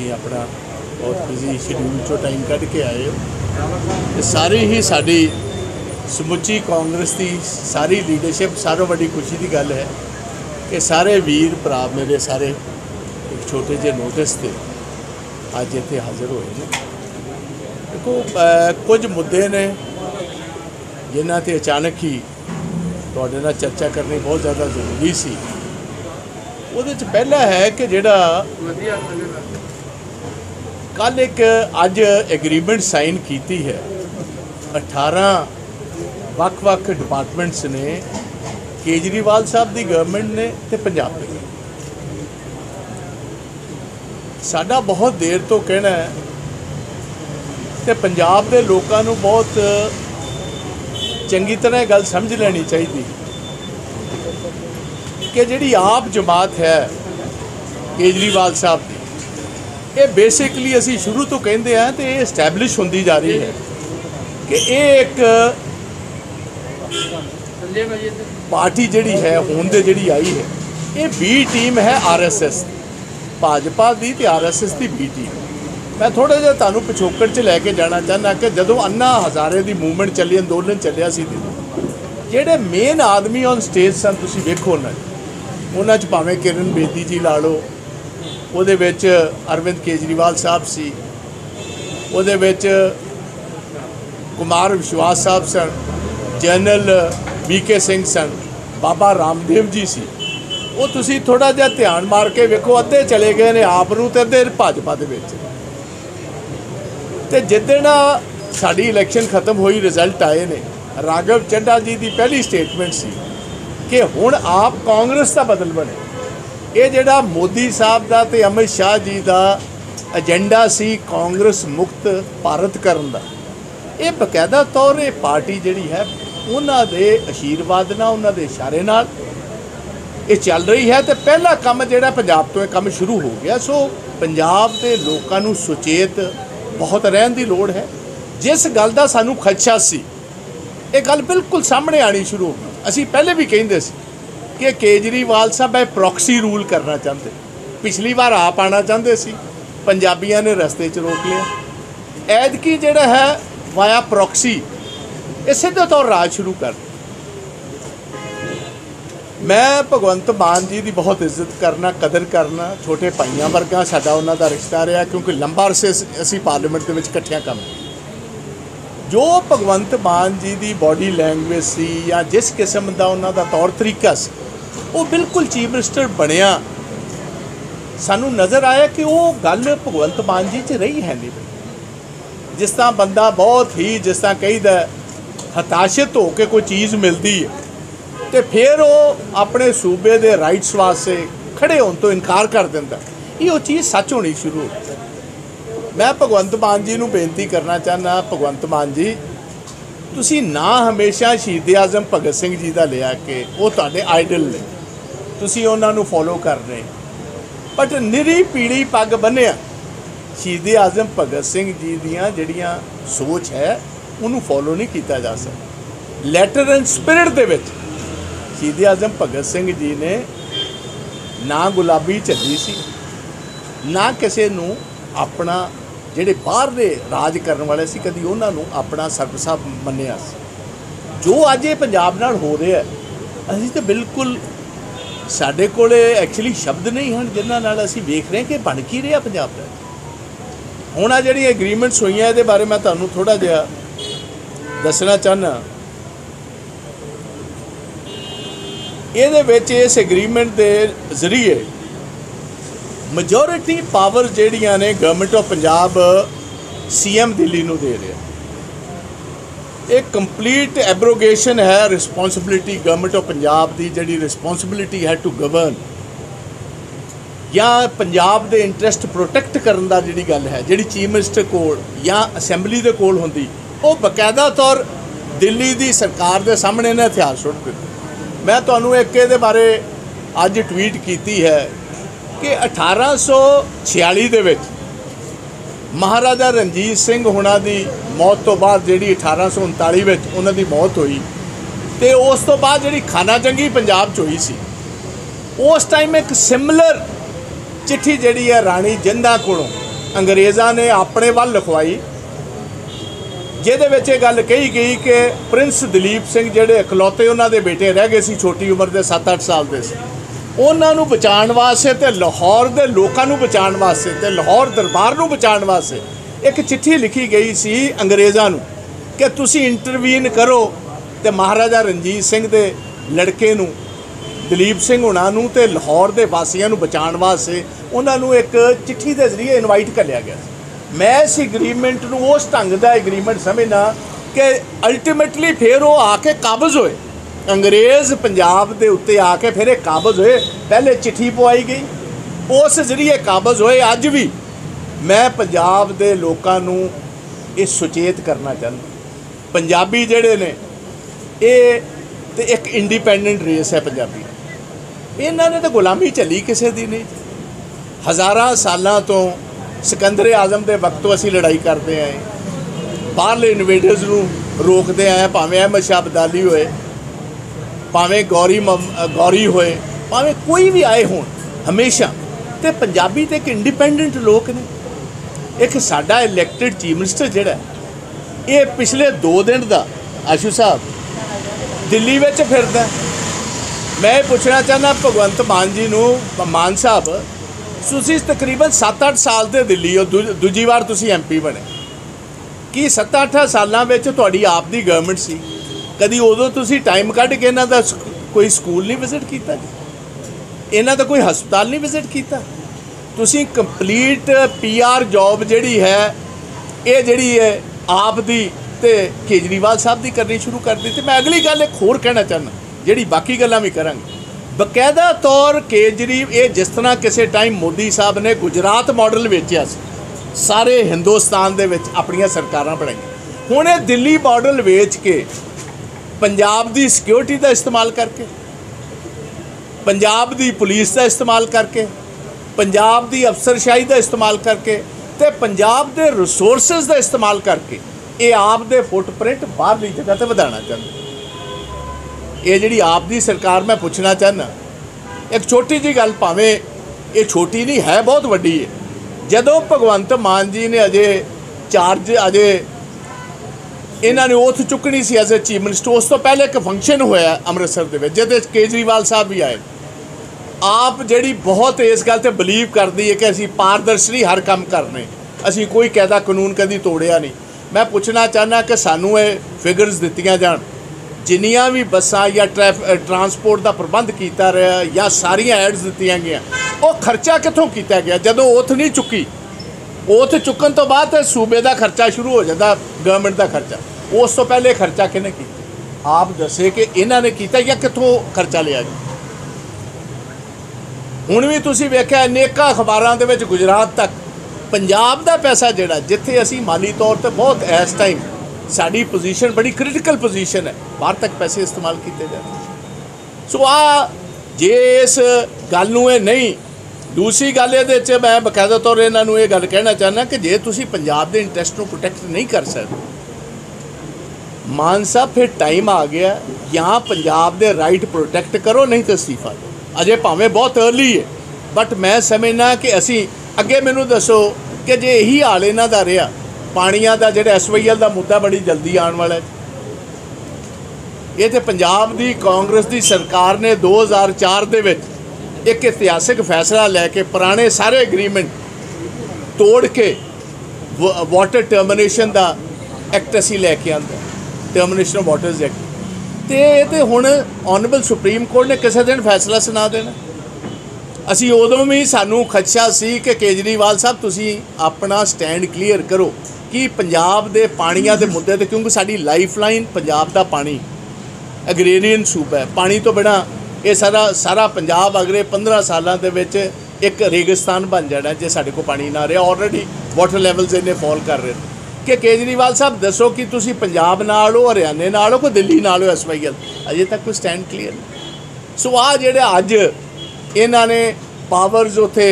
ਤੁਸੀਂ ਆਪਣਾ ਬਹੁਤ ਬਿਜ਼ੀ ਸ਼ਡਿਊਲ ਚੋਂ ਟਾਈਮ ਕੱਢ ਕੇ ਆਏ ਹੋ। ਤੇ ਸਾਰੀ ਹੀ ਸਾਡੀ ਸਮੁੱਚੀ ਕਾਂਗਰਸ ਦੀ ਸਾਰੀ ਲੀਡਰਸ਼ਿਪ ਸਾਰੋਂ ਵੱਡੀ ਖੁਸ਼ੀ ਦੀ ਗੱਲ ਹੈ ਕਿ ਸਾਰੇ ਵੀਰ ਭਰਾ ਮੇਰੇ ਸਾਰੇ ਇੱਕ ਛੋਟੇ ਜਿਹੇ ਨੋਟਿਸ ਤੇ ਅੱਜ ਇੱਥੇ ਹਾਜ਼ਰ ਹੋਏ ਨੇ। ਦੇਖੋ ਕੁਝ ਮੁੱਦੇ ਨੇ ਜਿਨ੍ਹਾਂ ਤੇ ਅਚਾਨਕ ਹੀ ਤੁਹਾਡੇ ਨਾਲ ਚਰਚਾ ਕਰਨੀ ਬਹੁਤ ਜ਼ਿਆਦਾ ਜ਼ਰੂਰੀ ਸੀ। ਉਹਦੇ ਚ ਪਹਿਲਾ ਹੈ ਕਿ ਜਿਹੜਾ ਕੱਲ ਇੱਕ ਅੱਜ ਐਗਰੀਮੈਂਟ ਸਾਈਨ ਕੀਤੀ ਹੈ। 18 ਵੱਖ-ਵੱਖ ਡਿਪਾਰਟਮੈਂਟਸ ਨੇ, ਕੇਜਰੀਵਾਲ ਸਾਹਿਬ ਦੀ ਗਵਰਨਮੈਂਟ ਨੇ ਤੇ ਪੰਜਾਬ ਦੀ। ਸਾਡਾ ਬਹੁਤ ਦੇਰ ਤੋਂ ਕਹਿਣਾ ਹੈ ਤੇ ਪੰਜਾਬ ਦੇ ਲੋਕਾਂ ਨੂੰ ਬਹੁਤ ਚੰਗੀ ਤਰ੍ਹਾਂ ਇਹ ਗੱਲ ਸਮਝ ਲੈਣੀ ਚਾਹੀਦੀ ਕਿ ਜਿਹੜੀ ਆਪ ਜਮਾਤ ਹੈ ਕੇਜਰੀਵਾਲ ਸਾਹਿਬ ਦੀ ਇਹ ਬੇਸਿਕਲੀ ਅਸੀਂ ਸ਼ੁਰੂ ਤੋਂ ਕਹਿੰਦੇ ਆ ਤੇ ਇਹ ਐਸਟੈਬਲਿਸ਼ ਹੁੰਦੀ ਜਾ ਰਹੀ ਹੈ ਕਿ ਇਹ ਇੱਕ ਪਾਰਟੀ ਜਿਹੜੀ ਹੈ, ਹੁਣ ਦੇ ਜਿਹੜੀ ਆਈ ਹੈ, ਇਹ ਬੀ ਟੀਮ ਹੈ ਆਰਐਸਐਸ ਭਾਜਪਾ ਦੀ ਤੇ ਆਰਐਸਐਸ ਦੀ ਬੀ ਟੀਮ ਮੈਂ ਥੋੜਾ ਜਿਹਾ ਤੁਹਾਨੂੰ ਪਿਛੋਕੜ 'ਚ ਲੈ ਕੇ ਜਾਣਾ ਚਾਹੁੰਦਾ ਕਿ ਜਦੋਂ ਅੰਨਾ ਹਜ਼ਾਰੇ ਦੀ ਮੂਵਮੈਂਟ ਚੱਲੀ, ਅੰਦੋਲਨ ਚੱਲਿਆ ਸੀ ਜਿਹੜੇ ਮੇਨ ਆਦਮੀ ਔਨ ਸਟੇਜ ਸਨ, ਤੁਸੀਂ ਵੇਖੋ ਉਹਨਾਂ 'ਚ। ਉਹਨਾਂ 'ਚ ਭਾਵੇਂ ਕਿਰਨ ਬੇਦੀ ਜੀ ਲਾ ਲਓ ਉਹਦੇ ਵਿੱਚ ਅਰਵਿੰਦ ਕੇਜਰੀਵਾਲ ਸਾਹਿਬ ਸੀ। ਉਹਦੇ ਵਿੱਚ ਕੁਮਾਰ ਵਿਸ਼ਵਾਸ ਸਾਹਿਬ ਸਨ, ਜਨਰਲ ਵੀਕੇ ਸਿੰਘ ਸਨ, ਬਾਬਾ ਰਾਮਦੇਵ ਜੀ ਸੀ। ਉਹ ਤੁਸੀਂ ਥੋੜਾ ਜਿਹਾ ਧਿਆਨ ਮਾਰ ਕੇ ਵੇਖੋ, ਅੱਧੇ ਚਲੇ ਗਏ ਨੇ ਆਪ ਨੂੰ ਤੇ ਅੱਧੇ ਭਾਜਪਾ ਦੇ ਵਿੱਚ। ਤੇ ਜਿੱਦਣ ਸਾਡੀ ਇਲੈਕਸ਼ਨ ਖਤਮ ਹੋਈ ਰਿਜ਼ਲਟ ਆਏ ਨੇ। ਰਾਘਵ ਚੰਡਾ ਜੀ ਦੀ ਪਹਿਲੀ ਸਟੇਟਮੈਂਟ ਸੀ ਕਿ ਹੁਣ ਆਪ ਕਾਂਗਰਸ ਦਾ ਬਦਲ ਬਣੇ। ਇਹ ਜਿਹੜਾ ਮੋਦੀ ਸਾਹਿਬ ਦਾ ਤੇ ਅਮਿਤ ਸ਼ਾਹ ਜੀ ਦਾ ਏਜੰਡਾ ਸੀ ਕਾਂਗਰਸ ਮੁਕਤ ਭਾਰਤ ਕਰਨ ਦਾ। ਇਹ ਬਕਾਇਦਾ ਤੌਰ ਇਹ ਪਾਰਟੀ ਜਿਹੜੀ ਹੈ, ਉਹਨਾਂ ਦੇ ਅਸ਼ੀਰਵਾਦ ਨਾਲ, ਉਹਨਾਂ ਦੇ ਇਸ਼ਾਰੇ ਨਾਲ ਇਹ ਚੱਲ ਰਹੀ ਹੈ ਤੇ ਪਹਿਲਾ ਕੰਮ ਜਿਹੜਾ ਪੰਜਾਬ ਤੋਂ ਇਹ ਕੰਮ ਸ਼ੁਰੂ ਹੋ ਗਿਆ। ਸੋ ਪੰਜਾਬ ਦੇ ਲੋਕਾਂ ਨੂੰ ਸੁਚੇਤ ਬਹੁਤ ਰਹਿਣ ਦੀ ਲੋੜ ਹੈ। ਜਿਸ ਗੱਲ ਦਾ ਸਾਨੂੰ ਖਦਸ਼ਾ ਸੀ, ਇਹ ਗੱਲ ਬਿਲਕੁਲ ਸਾਹਮਣੇ ਆਣੀ ਸ਼ੁਰੂ ਹੋ ਗਈ। ਅਸੀਂ ਪਹਿਲੇ ਵੀ ਕਹਿੰਦੇ ਸੀ ਕਿ ਕੇਜਰੀਵਾਲ ਸਾਹਿਬ ਇਹ ਪ੍ਰੋਕਸੀ ਰੂਲ ਕਰਨਾ ਚਾਹੁੰਦੇ। ਪਿਛਲੀ ਵਾਰ ਆਪ ਆਣਾ ਚਾਹੁੰਦੇ ਸੀ। ਪੰਜਾਬੀਆਂ ਨੇ ਰਸਤੇ 'ਚ ਰੋਕ ਲਿਆ। ਐਦਕੀ ਜਿਹੜਾ ਹੈ ਵਾਇਆ ਪ੍ਰੋਕਸੀ ਇਹ ਸਿੱਧੇ ਤੌਰ ਰਾਜ ਸ਼ੁਰੂ ਕਰ ਮੈਂ ਭਗਵੰਤ ਮਾਨ ਜੀ ਦੀ ਬਹੁਤ ਇੱਜ਼ਤ ਕਰਨਾ, ਕਦਰ ਕਰਨਾ, ਛੋਟੇ ਭਾਈਆਂ ਵਰਗਾ ਸਾਡਾ ਉਹਨਾਂ ਦਾ ਰਿਸ਼ਤਾ ਰਿਹਾ, ਕਿਉਂਕਿ ਲੰਬਾ ਅਰਸੇ ਅਸੀਂ ਪਾਰਲੀਮੈਂਟ ਦੇ ਵਿੱਚ ਇਕੱਠਿਆਂ ਕੰਮ ਜੋ ਭਗਵੰਤ ਮਾਨ ਜੀ ਦੀ ਬਾਡੀ ਲੈਂਗੁਏਜ ਸੀ ਜਾਂ ਜਿਸ ਕਿਸਮ ਦਾ ਉਹਨਾਂ ਦਾ ਤੌਰ ਤਰੀਕਾ ਸੀ ਉਹ ਬਿਲਕੁਲ ਚੀਫ ਮਿਨਿਸਟਰ ਬਣਿਆ। ਸਾਨੂੰ ਨਜ਼ਰ ਆਇਆ ਕਿ ਉਹ ਗੱਲ ਭਗਵੰਤ ਮਾਨ ਜੀ 'ਚ ਰਹੀ ਹੈ ਨਹੀਂ। ਜਿਸ ਤਰ੍ਹਾਂ ਬੰਦਾ ਬਹੁਤ ਹੀ ਜਿਸ ਤਰ੍ਹਾਂ ਕਹੀਦਾ ਹੈ, ਹਤਾਸ਼ਿਤ ਹੋ ਕੇ ਕੋਈ ਚੀਜ਼ ਮਿਲਦੀ ਹੈ ਤੇ ਫਿਰ ਉਹ ਆਪਣੇ ਸੂਬੇ ਦੇ ਰਾਈਟਸ ਵਾਸਤੇ ਖੜੇ ਹੋਣ ਤੋਂ ਇਨਕਾਰ ਕਰ ਦਿੰਦਾ। ਇਹ ਉਹ ਚੀਜ਼ ਸੱਚ ਹੋਣੀ ਸ਼ੁਰੂ ਹੋ ਮੈਂ ਭਗਵੰਤ ਮਾਨ ਜੀ ਨੂੰ ਬੇਨਤੀ ਕਰਨਾ ਚਾਹੁੰਦਾ ਭਗਵੰਤ ਮਾਨ ਜੀ ਤੁਸੀਂ ਨਾ ਹਮੇਸ਼ਾ ਸ਼ਹੀਦ ਆਜ਼ਮ ਭਗਤ ਸਿੰਘ ਜੀ ਦਾ ਲਿਆ ਕੇ ਉਹ ਤੁਹਾਡੇ ਆਈਡਲ ਨੇ। ਤੁਸੀਂ ਉਹਨਾਂ ਨੂੰ ਫੋਲੋ ਕਰ ਰਹੇ ਬਟ ਨਿਰੀ ਪੀੜੀ ਪੱਗ ਬੰਨਿਆ ਸ਼ਹੀਦ ਆਜ਼ਮ ਭਗਤ ਸਿੰਘ ਜੀ ਦੀਆਂ ਜਿਹੜੀਆਂ ਸੋਚ ਹੈ, ਉਹਨੂੰ ਫੋਲੋ ਨਹੀਂ ਕੀਤਾ ਜਾ ਸਕਦਾ। ਲੈਟਰ ਐਂਡ ਸਪਿਰਿਟ ਦੇ ਵਿੱਚ ਸ਼ਹੀਦ ਆਜ਼ਮ ਭਗਤ ਸਿੰਘ ਜੀ ਨੇ ਨਾ ਗੁਲਾਬੀ ਝੱਲੀ ਸੀ, ਨਾ ਕਿਸੇ ਨੂੰ ਆਪਣਾ ਜਿਹੜੇ ਬਾਹਰ ਦੇ ਰਾਜ ਕਰਨ ਵਾਲੇ ਸੀ, ਕਦੀ ਉਹਨਾਂ ਨੂੰ ਆਪਣਾ ਸਰਬਸਾ ਮੰਨਿਆ ਸੀ। ਜੋ ਅੱਜ ਇਹ ਪੰਜਾਬ ਨਾਲ ਹੋ ਰਿਹਾ ਅਸੀਂ ਤਾਂ ਬਿਲਕੁਲ ਸਾਡੇ ਕੋਲੇ ਐਕਚੁਅਲੀ ਸ਼ਬਦ ਨਹੀਂ ਹਨ ਜਿਨ੍ਹਾਂ ਨਾਲ ਅਸੀਂ ਵੇਖ ਰਹੇ ਕਿ ਬਣ ਕੀ ਰਿਹਾ ਪੰਜਾਬ ਦਾ। ਹੁਣ ਆ ਜਿਹੜੀ ਐਗਰੀਮੈਂਟਸ ਹੋਈਆਂ, ਇਹਦੇ ਬਾਰੇ ਮੈਂ ਤੁਹਾਨੂੰ ਥੋੜਾ ਜਿਹਾ ਦੱਸਣਾ ਚਾਹਨਾ ਇਹਦੇ ਵਿੱਚ ਇਸ ਐਗਰੀਮੈਂਟ ਦੇ ਜ਼ਰੀਏ ਮੈਜੋਰਿਟੀ ਪਾਵਰ ਜਿਹੜੀਆਂ ਨੇ government of Punjab CM Delhi ਨੂੰ ਦੇ ਰਿਹਾ। ਇਹ ਕੰਪਲੀਟ ਐਬਰੋਗੇਸ਼ਨ ਹੈ ਰਿਸਪੌਂਸਿਬਿਲਿਟੀ ਗਵਰਨਮੈਂਟ ਆਫ ਪੰਜਾਬ ਦੀ, ਜਿਹੜੀ ਰਿਸਪੌਂਸਿਬਿਲਿਟੀ ਹੈ ਟੂ ਗਵਰਨ ਜਾਂ ਪੰਜਾਬ ਦੇ ਇੰਟਰਸਟ ਪ੍ਰੋਟੈਕਟ ਕਰਨ ਦਾ ਜਿਹੜੀ ਗੱਲ ਹੈ, ਜਿਹੜੀ ਚੀਫ ਮਿਨਿਸਟਰ ਕੋਲ ਜਾਂ ਅਸੈਂਬਲੀ ਦੇ ਕੋਲ ਹੁੰਦੀ, ਉਹ ਬਕਾਇਦਾ ਤੌਰ ਦਿੱਲੀ ਦੀ ਸਰਕਾਰ ਦੇ ਸਾਹਮਣੇ ਨੇ ਹਥਿਆਰ ਸੁੱਟ ਦਿੱਤੇ ਮੈਂ ਤੁਹਾਨੂੰ ਇੱਕ ਇਹਦੇ ਬਾਰੇ ਅੱਜ ਟਵੀਟ ਕੀਤੀ ਹੈ ਕਿ 1846 ਦੇ ਵਿੱਚ ਮਹਾਰਾਜਾ ਰਣਜੀਤ ਸਿੰਘ ਹੁਣਾਂ ਦੀ ਮੌਤ ਤੋਂ ਬਾਅਦ ਜਿਹੜੀ 1839 ਵਿੱਚ ਉਹਨਾਂ ਦੀ ਮੌਤ ਹੋਈ ਤੇ ਉਸ ਤੋਂ ਬਾਅਦ ਜਿਹੜੀ ਖਾਨਾ ਜੰਗੀ ਪੰਜਾਬ 'ਚ ਹੋਈ ਸੀ। ਉਸ ਟਾਈਮ ਇੱਕ ਸਿਮਿਲਰ ਚਿੱਠੀ ਜਿਹੜੀ ਹੈ ਰਾਣੀ ਜਿੰਦਾ ਕੋਲੋਂ ਅੰਗਰੇਜ਼ਾਂ ਨੇ ਆਪਣੇ ਵੱਲ ਲਿਖਵਾਈ, ਜਿਹਦੇ ਵਿੱਚ ਇਹ ਗੱਲ ਕਹੀ ਗਈ ਕਿ ਪ੍ਰਿੰਸ ਦਲੀਪ ਸਿੰਘ ਜਿਹੜੇ ਇਕਲੌਤੇ ਉਹਨਾਂ ਦੇ ਬੇਟੇ ਰਹਿ ਗਏ ਸੀ, ਛੋਟੀ ਉਮਰ ਦੇ 7-8 ਸਾਲ ਦੇ ਸੀ। ਉਹਨਾਂ ਨੂੰ ਬਚਾਉਣ ਵਾਸਤੇ ਤੇ ਲਾਹੌਰ ਦੇ ਲੋਕਾਂ ਨੂੰ ਬਚਾਉਣ ਵਾਸਤੇ ਤੇ ਲਾਹੌਰ ਦਰਬਾਰ ਨੂੰ ਬਚਾਉਣ ਵਾਸਤੇ ਇੱਕ ਚਿੱਠੀ ਲਿਖੀ ਗਈ ਸੀ ਅੰਗਰੇਜ਼ਾਂ ਨੂੰ ਕਿ ਤੁਸੀਂ ਇੰਟਰਵੀਨ ਕਰੋ ਤੇ ਮਹਾਰਾਜਾ ਰਣਜੀਤ ਸਿੰਘ ਦੇ ਲੜਕੇ ਨੂੰ, ਦਲੀਪ ਸਿੰਘ ਹੁਣਾਂ ਨੂੰ ਤੇ ਲਾਹੌਰ ਦੇ ਵਾਸੀਆਂ ਨੂੰ ਬਚਾਉਣ ਵਾਸਤੇ ਉਹਨਾਂ ਨੂੰ ਇੱਕ ਚਿੱਠੀ ਦੇ ਜ਼ਰੀਏ ਇਨਵਾਈਟ ਕਰ ਲਿਆ ਗਿਆ ਮੈਂ ਇਸ ਐਗਰੀਮੈਂਟ ਨੂੰ ਉਸ ਢੰਗ ਦਾ ਐਗਰੀਮੈਂਟ ਸਮਝਣਾ ਕਿ ਅਲਟੀਮੇਟਲੀ ਫਿਰ ਉਹ ਆ ਕੇ ਕਾਬਜ਼ ਹੋਏ। ਅੰਗਰੇਜ਼ ਪੰਜਾਬ ਦੇ ਉੱਤੇ ਆ ਕੇ ਫਿਰ ਇਹ ਕਾਬਜ਼ ਹੋਏ। ਪਹਿਲੇ ਚਿੱਠੀ ਪਵਾਈ ਗਈ। ਉਸ ਜ਼ਰੀਏ ਕਾਬਜ਼ ਹੋਏ। ਅੱਜ ਵੀ ਮੈਂ ਪੰਜਾਬ ਦੇ ਲੋਕਾਂ ਨੂੰ ਇਹ ਸੁਚੇਤ ਕਰਨਾ ਚਾਹੁੰਦਾ ਪੰਜਾਬੀ ਜਿਹੜੇ ਨੇ, ਇਹ ਤੇ ਇੱਕ ਇੰਡੀਪੈਂਡੈਂਟ ਰੇਸ ਹੈ ਪੰਜਾਬੀ। ਇਹਨਾਂ ਨੇ ਤਾਂ ਗੁਲਾਮੀ ਝੱਲੀ ਕਿਸੇ ਦੀ ਨਹੀਂ। ਹਜ਼ਾਰਾਂ ਸਾਲਾਂ ਤੋਂ ਸਿਕੰਦਰ ਆਜ਼ਮ ਦੇ ਵਕਤ ਤੋਂ ਅਸੀਂ ਲੜਾਈ ਕਰਦੇ ਆਏ। ਬਾਹਰਲੇ ਇਨਵੇਡਰਸ ਨੂੰ ਰੋਕਦੇ ਆਏ ਭਾਵੇਂ ਅਹਿਮਦ ਸ਼ਾਹ ਅਬਦਾਲੀ ਹੋਏ। ਭਾਵੇਂ ਗੌਰੀ ਮਮ- ਗੌਰੀ ਹੋਏ, ਭਾਵੇਂ ਕੋਈ ਵੀ ਆਏ ਹੋਣ, ਹਮੇਸ਼ਾ। ਤੇ ਪੰਜਾਬੀ ਤੇ ਇੱਕ ਇੰਡੀਪੈਂਡੈਂਟ ਲੋਕ ਨੇ। ਇੱਕ ਸਾਡਾ ਇਲੈਕਟਿਡ ਚੀਫ ਮਿਨਿਸਟਰ ਜਿਹੜਾ ਇਹ ਪਿਛਲੇ 2 ਦਿਨ ਦਾ ਆਸ਼ੂ ਸਾਹਿਬ ਦਿੱਲੀ ਵਿੱਚ ਫਿਰਦਾ ਮੈਂ ਇਹ ਪੁੱਛਣਾ ਚਾਹੁੰਦਾ, ਭਗਵੰਤ ਮਾਨ ਜੀ ਨੂੰ ਮਾਨ ਸਾਹਿਬ, ਤੁਸੀਂ ਤਕਰੀਬਨ 7-8 ਸਾਲ ਦੇ ਦਿੱਲੀ ਹੋ, ਦੂ- ਦੂਜੀ ਵਾਰ ਤੁਸੀਂ ਐਮਪੀ ਬਣੇ। ਕੀ 7-8 ਸਾਲਾਂ ਵਿੱਚ ਤੁਹਾਡੀ ਆਪ ਦੀ ਗਵਰਨਮੈਂਟ ਸੀ? ਕਦੀ ਉਦੋਂ ਤੁਸੀਂ ਟਾਈਮ ਕੱਢ ਕੇ ਇਹਨਾਂ ਦਾ ਸਕ- ਕੋਈ ਸਕੂਲ ਨਹੀਂ ਵਿਜ਼ਿਟ ਕੀਤਾ ਜੀ? ਇਹਨਾਂ ਦਾ ਕੋਈ ਹਸਪਤਾਲ ਨਹੀਂ ਵਿਜ਼ਿਟ ਕੀਤਾ? ਤੁਸੀਂ ਕੰਪਲੀਟ ਪੀਆਰ ਜੌਬ ਜਿਹੜੀ ਹੈ, ਇਹ ਜਿਹੜੀ ਹੈ ਆਪ ਦੀ ਤੇ ਕੇਜਰੀਵਾਲ ਸਾਹਿਬ ਦੀ ਕਰਨੀ ਸ਼ੁਰੂ ਕਰ ਦਿੱਤੀ। ਮੈਂ ਅਗਲੀ ਗੱਲ ਇੱਕ ਹੋਰ ਕਹਿਣਾ ਚਾਹੁੰਦਾ, ਜਿਹੜੀ ਬਾਕੀ ਗੱਲਾਂ ਵੀ ਕਰਾਂਗੇ। ਬਕਾਇਦਾ ਤੌਰ ਕੇਜਰੀ, ਇਹ ਜਿਸ ਤਰ੍ਹਾਂ ਕਿਸੇ ਟਾਈਮ ਮੋਦੀ ਸਾਹਿਬ ਨੇ ਗੁਜਰਾਤ ਮਾਡਲ ਵੇਚਿਆ ਸੀ, ਸਾਰੇ ਹਿੰਦੁਸਤਾਨ ਦੇ ਵਿੱਚ ਆਪਣੀਆਂ ਸਰਕਾਰਾਂ ਬਣਾਈਆਂ। ਹੁਣ ਇਹ ਦਿੱਲੀ ਮਾਡਲ ਵੇਚ ਕੇ ਪੰਜਾਬ ਦੀ ਸਿਕਿਉਰਿਟੀ ਦਾ ਇਸਤੇਮਾਲ ਕਰਕੇ, ਪੰਜਾਬ ਦੀ ਪੁਲਿਸ ਦਾ ਇਸਤੇਮਾਲ ਕਰਕੇ, ਪੰਜਾਬ ਦੀ ਅਫਸਰਸ਼ਾਹੀ ਦਾ ਇਸਤੇਮਾਲ ਕਰਕੇ ਤੇ ਪੰਜਾਬ ਦੇ ਰਿਸੋਰਸਸ ਦਾ ਇਸਤੇਮਾਲ ਕਰਕੇ ਇਹ ਆਪ ਦੇ ਫੁੱਟਪ੍ਰਿੰਟ ਬਾਹਰਲੀ ਜਗ੍ਹਾ ਤੇ ਵਧਾਉਣਾ ਚਾਹੁੰਦੇ ਇਹ ਜਿਹੜੀ ਆਪ ਦੀ ਸਰਕਾਰ ਮੈਂ ਪੁੱਛਣਾ ਚਾਹੁੰਦਾ, ਇੱਕ ਛੋਟੀ ਜੀ ਗੱਲ ਭਾਵੇਂ ਇਹ ਛੋਟੀ ਨਹੀਂ ਹੈ, ਬਹੁਤ ਵੱਡੀ ਹੈ। ਜਦੋਂ ਭਗਵੰਤ ਮਾਨ ਜੀ ਨੇ ਅਜੇ ਚਾਰਜ ਅਜੇ ਇਹਨਾਂ ਨੇ oath ਚੁੱਕਣੀ ਸੀ ਐਜ਼ ਅ ਚੀਫ ਮਿਨਿਸਟਰ ਉਸ ਤੋਂ ਪਹਿਲੇ ਇੱਕ ਫੰਕਸ਼ਨ ਹੋਇਆ ਅੰਮ੍ਰਿਤਸਰ ਦੇ ਵਿੱਚ, ਜਿਹਦੇ ਵਿੱਚ ਕੇਜਰੀਵਾਲ ਸਾਹਿਬ ਵੀ ਆਏ। ਆਪ ਜਿਹੜੀ ਬਹੁਤ ਇਸ ਗੱਲ ਤੇ ਬਲੀਵ ਕਰਦੀ ਹੈ ਕਿ ਅਸੀਂ ਪਾਰਦਰਸ਼ੀ ਹਰ ਕੰਮ ਕਰਨੇ। ਅਸੀਂ ਕੋਈ ਕਾਇਦਾ ਕਾਨੂੰਨ ਕਦੀ ਤੋੜਿਆ ਨਹੀਂ। ਮੈਂ ਪੁੱਛਣਾ ਚਾਹਨਾ ਕਿ ਸਾਨੂੰ ਇਹ ਫਿਗਰਸ ਦਿੱਤੀਆਂ ਜਾਣ। ਜਿੰਨੀਆਂ ਵੀ ਬੱਸਾਂ ਜਾਂ ਟ੍ਰੈਫ ਟਰਾਂਸਪੋਰਟ ਦਾ ਪ੍ਰਬੰਧ ਕੀਤਾ ਰਿਹਾ ਜਾਂ ਸਾਰੀਆਂ ਐਡਸ ਦਿੱਤੀਆਂ ਗਈਆਂ, ਉਹ ਖਰਚਾ ਕਿੱਥੋਂ ਕੀਤਾ ਗਿਆ? ਜਦੋਂ oath ਨਹੀਂ ਚੁੱਕੀ oath ਚੁੱਕਣ ਤੋਂ ਬਾਅਦ ਤੇ ਸੂਬੇ ਦਾ ਖਰਚਾ ਸ਼ੁਰੂ ਹੋ ਜਾਂਦਾ ਗਵਰਨਮੈਂਟ ਦਾ ਖਰਚਾ। ਉਸ ਤੋਂ ਪਹਿਲੇ ਖਰਚਾ ਕਿਹਨੇ ਕੀਤਾ? ਆਪ ਦੱਸੇ ਕਿ ਇਹਨਾਂ ਨੇ ਕੀਤਾ ਜਾਂ ਕਿੱਥੋਂ ਖਰਚਾ ਲਿਆ ਜੀ? ਹੁਣ ਵੀ ਤੁਸੀਂ ਵੇਖਿਆ ਅਨੇਕਾਂ ਅਖਬਾਰਾਂ ਦੇ ਵਿੱਚ ਗੁਜਰਾਤ ਤੱਕ ਪੰਜਾਬ ਦਾ ਪੈਸਾ ਜਿਹੜਾ, ਜਿੱਥੇ ਅਸੀਂ ਮਾਲੀ ਤੌਰ ਤੇ ਬਹੁਤ ਇਸ ਟਾਈਮ ਸਾਡੀ ਪੋਜੀਸ਼ਨ ਬੜੀ ਕ੍ਰਿਟੀਕਲ ਪੋਜੀਸ਼ਨ ਹੈ। ਬਾਹਰ ਤੱਕ ਪੈਸੇ ਇਸਤੇਮਾਲ ਕੀਤੇ ਜਾਂਦੇ ਸੋ ਆ ਜੇ ਇਸ ਗੱਲ ਨੂੰ ਇਹ ਨਹੀਂ, ਦੂਸਰੀ ਗੱਲ ਇਹਦੇ ਚ ਮੈਂ ਬਕਾਇਦਾ ਤੌਰ ਇਹਨਾਂ ਨੂੰ ਇਹ ਗੱਲ ਕਹਿਣਾ ਚਾਹੁੰਦਾ ਕਿ ਜੇ ਤੁਸੀਂ ਪੰਜਾਬ ਦੇ ਇੰਟਰਸਟ ਨੂੰ ਪ੍ਰੋਟੈਕਟ ਨਹੀਂ ਕਰ ਸਕਦੇ ਮਾਨ ਸਾਹਿਬ, ਫਿਰ ਟਾਈਮ ਆ ਗਿਆ ਜਾਂ ਪੰਜਾਬ ਦੇ ਰਾਈਟ ਪ੍ਰੋਟੈਕਟ ਕਰੋ, ਨਹੀਂ ਤਾਂ ਅਸਤੀਫਾ ਦਿਓ। ਅਜੇ ਭਾਵੇਂ ਬਹੁਤ अर्ਲੀ ਹੈ ਬਟ ਮੈਂ ਸਮਝਣਾ ਕਿ ਅਸੀਂ ਅੱਗੇ ਮੈਨੂੰ ਦੱਸੋ ਕਿ ਜੇ ਇਹੀ ਹਾਲ ਇਹਨਾਂ ਦਾ ਰਿਹਾ, ਪਾਣੀਆਂ ਦਾ ਜਿਹੜਾ ਐਸਵਾਈਐਲ ਦਾ ਮੁੱਦਾ ਬੜੀ ਜਲਦੀ ਆਉਣ ਵਾਲਾ ਹੈ। ਇਹ ਤੇ ਪੰਜਾਬ ਦੀ, ਕਾਂਗਰਸ ਦੀ ਸਰਕਾਰ ਨੇ 2004 ਦੇ ਵਿੱਚ ਇੱਕ ਇਤਿਹਾਸਿਕ ਫੈਸਲਾ ਲੈ ਕੇ ਪੁਰਾਣੇ ਸਾਰੇ ਐਗਰੀਮੈਂਟ ਤੋੜ ਕੇ ਵਾਟਰ ਟਰਮੀਨੇਸ਼ਨ ਦਾ ਐਕਟ ਅਸੀਂ ਲੈ ਕੇ ਆਂਦਾ ਟਰਮੀਨੇਸ਼ਨ ਆਫ ਵਾਟਰਸ ਐਕਟ ਤੇ ਇਹ ਤੇ ਹੁਣ ਆਨਰੇਬਲ ਸੁਪਰੀਮ ਕੋਰਟ ਨੇ ਕਿਸੇ ਦਿਨ ਫੈਸਲਾ ਸੁਣਾ ਦੇਣਾ। ਅਸੀਂ ਉਦੋਂ ਵੀ ਸਾਨੂੰ ਖਦਸ਼ਾ ਸੀ ਕਿ ਕੇਜਰੀਵਾਲ ਸਾਹਿਬ, ਤੁਸੀਂ ਆਪਣਾ ਸਟੈਂਡ ਕਲੀਅਰ ਕਰੋ ਕਿ ਪੰਜਾਬ ਦੇ ਪਾਣੀਆਂ ਦੇ ਮੁੱਦੇ ਤੇ, ਕਿਉਂਕਿ ਸਾਡੀ ਲਾਈਫਲਾਈਨ ਪੰਜਾਬ ਦਾ ਪਾਣੀ ਐਗਰੀਰੀਅਨ ਸੂਬਾ ਹੈ। ਪਾਣੀ ਤੋਂ ਬਿਨਾ ਇਹ ਸਾਰਾ ਸਾਰਾ ਪੰਜਾਬ ਅਗਲੇ 15 ਸਾਲਾਂ ਦੇ ਵਿੱਚ ਇੱਕ ਰੇਗਿਸਤਾਨ ਬਣ ਜਾਣਾ ਜੇ ਸਾਡੇ ਕੋਲ ਪਾਣੀ ਨਾ ਰਿਹਾ। ਆਲਰੇਡੀ ਵਾਟਰ ਲੈਵਲਸ ਇਹਨੇ ਫਾਲ ਕਰ ਰਹੇ ਨੇ। ਕਿ ਕੇਜਰੀਵਾਲ ਸਾਹਿਬ, ਦੱਸੋ ਕਿ ਤੁਸੀਂ ਪੰਜਾਬ ਨਾਲ ਹੋ, ਹਰਿਆਣੇ ਨਾਲ ਹੋ ਕਿ ਦਿੱਲੀ ਨਾਲ ਹੋ ਐਸਵਾਈਐਲ ਅਜੇ ਤੱਕ ਕੋਈ ਸਟੈਂਡ ਕਲੀਅਰ ਨਹੀਂ। ਸੋ ਆ ਜਿਹੜੇ ਅੱਜ ਇਹਨਾਂ ਨੇ ਪਾਵਰਸ ਉਥੇ